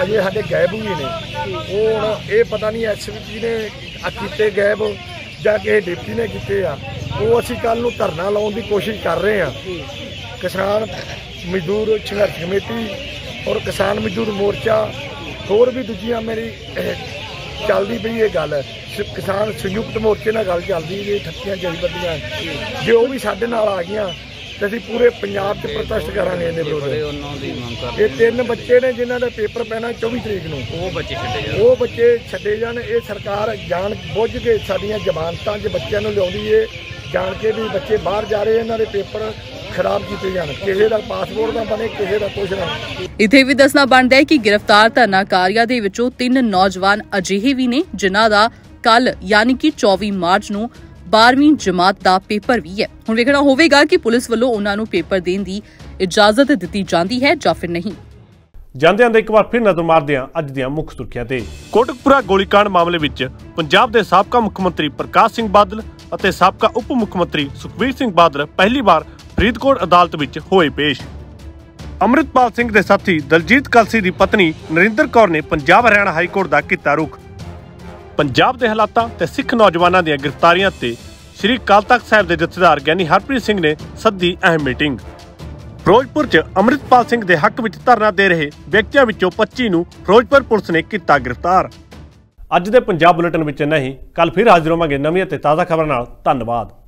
ਅਜੇ ਸਾਡੇ ਗਾਇਬ ਹੋਏ ਨੇ। ਉਹ ਹੁਣ ਇਹ ਪਤਾ ਨਹੀਂ ਐਸਪੀ ਨੇ ਕੀਤੇ ਗਾਇਬ ਜਾਂ ਕਿਸੇ ਡਿਪਟੀ ਨੇ ਕੀਤੇ ਆ। ਉਹ ਅਸੀਂ ਕੱਲ ਨੂੰ ਧਰਨਾ ਲਾਉਣ ਦੀ ਕੋਸ਼ਿਸ਼ ਕਰ ਰਹੇ ਆ। ਕਿਸਾਨ ਮਜ਼ਦੂਰ ਸੰਘਰਸ਼ ਕਮੇਟੀ ਔਰ ਕਿਸਾਨ ਮਜ਼ਦੂਰ ਮੋਰਚਾ, ਹੋਰ ਵੀ ਦੂਜੀਆਂ ਮੇਰੀ ਚੱਲਦੀ ਪਈ ਇਹ ਗੱਲ। ਸ- ਕਿਸਾਨ ਸੰਯੁਕਤ ਮੋਰਚੇ ਨਾਲ ਗੱਲ ਚੱਲਦੀ ਹੈ ਠੱਕੀਆਂ ਜਥੇਬੰਦੀਆਂ ਜੇ ਉਹ ਵੀ ਸਾਡੇ ਨਾਲ ਆ ਗਈਆਂ ਤੇ ਅਸੀਂ ਪੂਰੇ ਪੰਜਾਬ 'ਚ ਪ੍ਰੋਟੈਸਟ ਕਰਾਂਗੇ ਇਹਦੇ ਵਿਰੁੱਧ। ਇਹ ਤਿੰਨ ਬੱਚੇ ਨੇ ਜਿਨ੍ਹਾਂ ਦਾ ਪੇਪਰ ਪੈਣਾ 24 ਤਰੀਕ ਨੂੰ। ਉਹ ਬੱਚੇ ਛੱਡੇ ਜਾਣ। ਉਹ ਬੱਚੇ ਛੱਡੇ ਜਾਣ। ਇਹ ਸਰਕਾਰ ਜਾਣ ਬੁੱਝ ਕੇ ਸਾਡੀਆਂ ਜ਼ਮਾਨਤਾਂ 'ਚ ਬੱਚਿਆਂ ਨੂੰ ਲਿਆਉਂਦੀ ਏ। ਜਾਣ ਕੇ ਵੀ ਬੱਚੇ ਬਾਹਰ ਜਾ ਰਹੇ ਇਹਨਾਂ ਦੇ ਪੇਪਰ ਖਰਾਬ ਕੀਤੇ ਜਾਣ। ਕਿਸੇ ਦਾ ਪਾਸਪੋਰਟ ਨਾ ਬਣੇ ਕਿਸੇ ਦਾ ਕੁਝ ਨਾ। ਇਥੇ ਵੀ ਦੱਸਣਾ ਬਣਦਾ ਹੈ ਕਿ ਗ੍ਰਿਫਤਾਰ ਧਰਨਾਕਾਰੀਆਂ ਦੇ ਵਿੱਚੋਂ ਤਿੰਨ ਨੌਜਵਾਨ ਅਜਿਹੇ ਵੀ ਨੇ ਜਿਨ੍ਹਾਂ ਦਾ ਕੱਲ ਯਾਨੀ ਕਿ 24 ਮਾਰਚ ਨੂੰ 12ਵੀਂ ਜਮਾਤ ਦਾ ਪੇਪਰ ਵੀ ਹੈ। ਹੁਣ ਵੇਖਣਾ ਹੋਵੇਗਾ ਕਿ ਪੁਲਿਸ ਵੱਲੋਂ ਉਹਨਾਂ ਨੂੰ ਪੇਪਰ ਦੇਣ ਦੀ ਇਜਾਜ਼ਤ ਦਿੱਤੀ ਜਾਂਦੀ ਹੈ ਜਾਂ ਫਿਰ ਨਹੀਂ। ਜਾਂਦੇ ਆਂਦੇ ਇੱਕ ਵਾਰ ਫਿਰ ਨਜ਼ਰ ਮਾਰਦੇ ਹਾਂ ਅੱਜ ਦੀਆਂ ਮੁੱਖ ਸੁਰਖੀਆਂ ਤੇ। ਕੋਟਕਪੁਰਾ ਗੋਲੀकांड ਮਾਮਲੇ ਵਿੱਚ ਪੰਜਾਬ ਦੇ ਸਾਬਕਾ ਮੁੱਖ ਮੰਤਰੀ ਪ੍ਰਕਾਸ਼ ਸਿੰਘ ਬਾਦਲ ਅਤੇ ਸਾਬਕਾ ਉਪ ਮੁੱਖ ਮੰਤਰੀ ਸੁਖਬੀਰ ਸਿੰਘ ਬਾਦਲ ਪਹਿਲੀ ਵਾਰ ਫਰੀਦਕੋਟ ਅਦਾਲਤ ਵਿੱਚ ਹੋਏ ਪੇਸ਼। ਅੰਮ੍ਰਿਤਪਾਲ ਸਿੰਘ ਦੇ ਸਾਥੀ ਦਲਜੀਤ ਕਲਸੀ ਦੀ ਪਤਨੀ ਨਰਿੰਦਰ ਕੌਰ ਨੇ ਪੰਜਾਬ ਹਰਿਆਣਾ ਹਾਈ ਕੋਰਟ ਦਾ ਕੀਤਾ ਰੁਖ ਪੰਜਾਬ ਦੇ ਹਾਲਾਤਾਂ ਤੇ ਸਿੱਖ ਨੌਜਵਾਨਾਂ ਦੀਆਂ ਗ੍ਰਿਫਤਾਰੀਆਂ ਤੇ ਸ੍ਰੀ ਅਕਾਲ ਤਖਤ ਸਾਹਿਬ ਦੇ ਜਥੇਦਾਰ ਗਿਆਨੀ ਹਰਪ੍ਰੀਤ ਸਿੰਘ ਨੇ ਸੱਦੀ ਅਹਿਮ ਮੀਟਿੰਗ। ਫਿਰੋਜ਼ਪੁਰ 'ਚ ਅੰਮ੍ਰਿਤਪਾਲ ਸਿੰਘ ਦੇ ਹੱਕ ਵਿੱਚ ਧਰਨਾ ਦੇ ਰਹੇ ਵਿਅਕਤੀਆਂ ਵਿੱਚੋਂ 25 ਨੂੰ ਫਿਰੋਜ਼ਪੁਰ ਪੁਲਿਸ ਨੇ ਕੀਤਾ ਗ੍ਰਿਫਤਾਰ। ਅੱਜ ਦੇ ਪੰਜਾਬ ਬੁਲੇਟਿਨ ਵਿੱਚ ਨਹੀਂ ਕੱਲ ਫਿਰ ਹਾਜ਼ਰ ਹੋਵਾਂਗੇ ਨਵੀਆਂ ਤੇ ਤਾਜ਼ਾ ਖਬਰਾਂ ਨਾਲ। ਧੰਨਵਾਦ।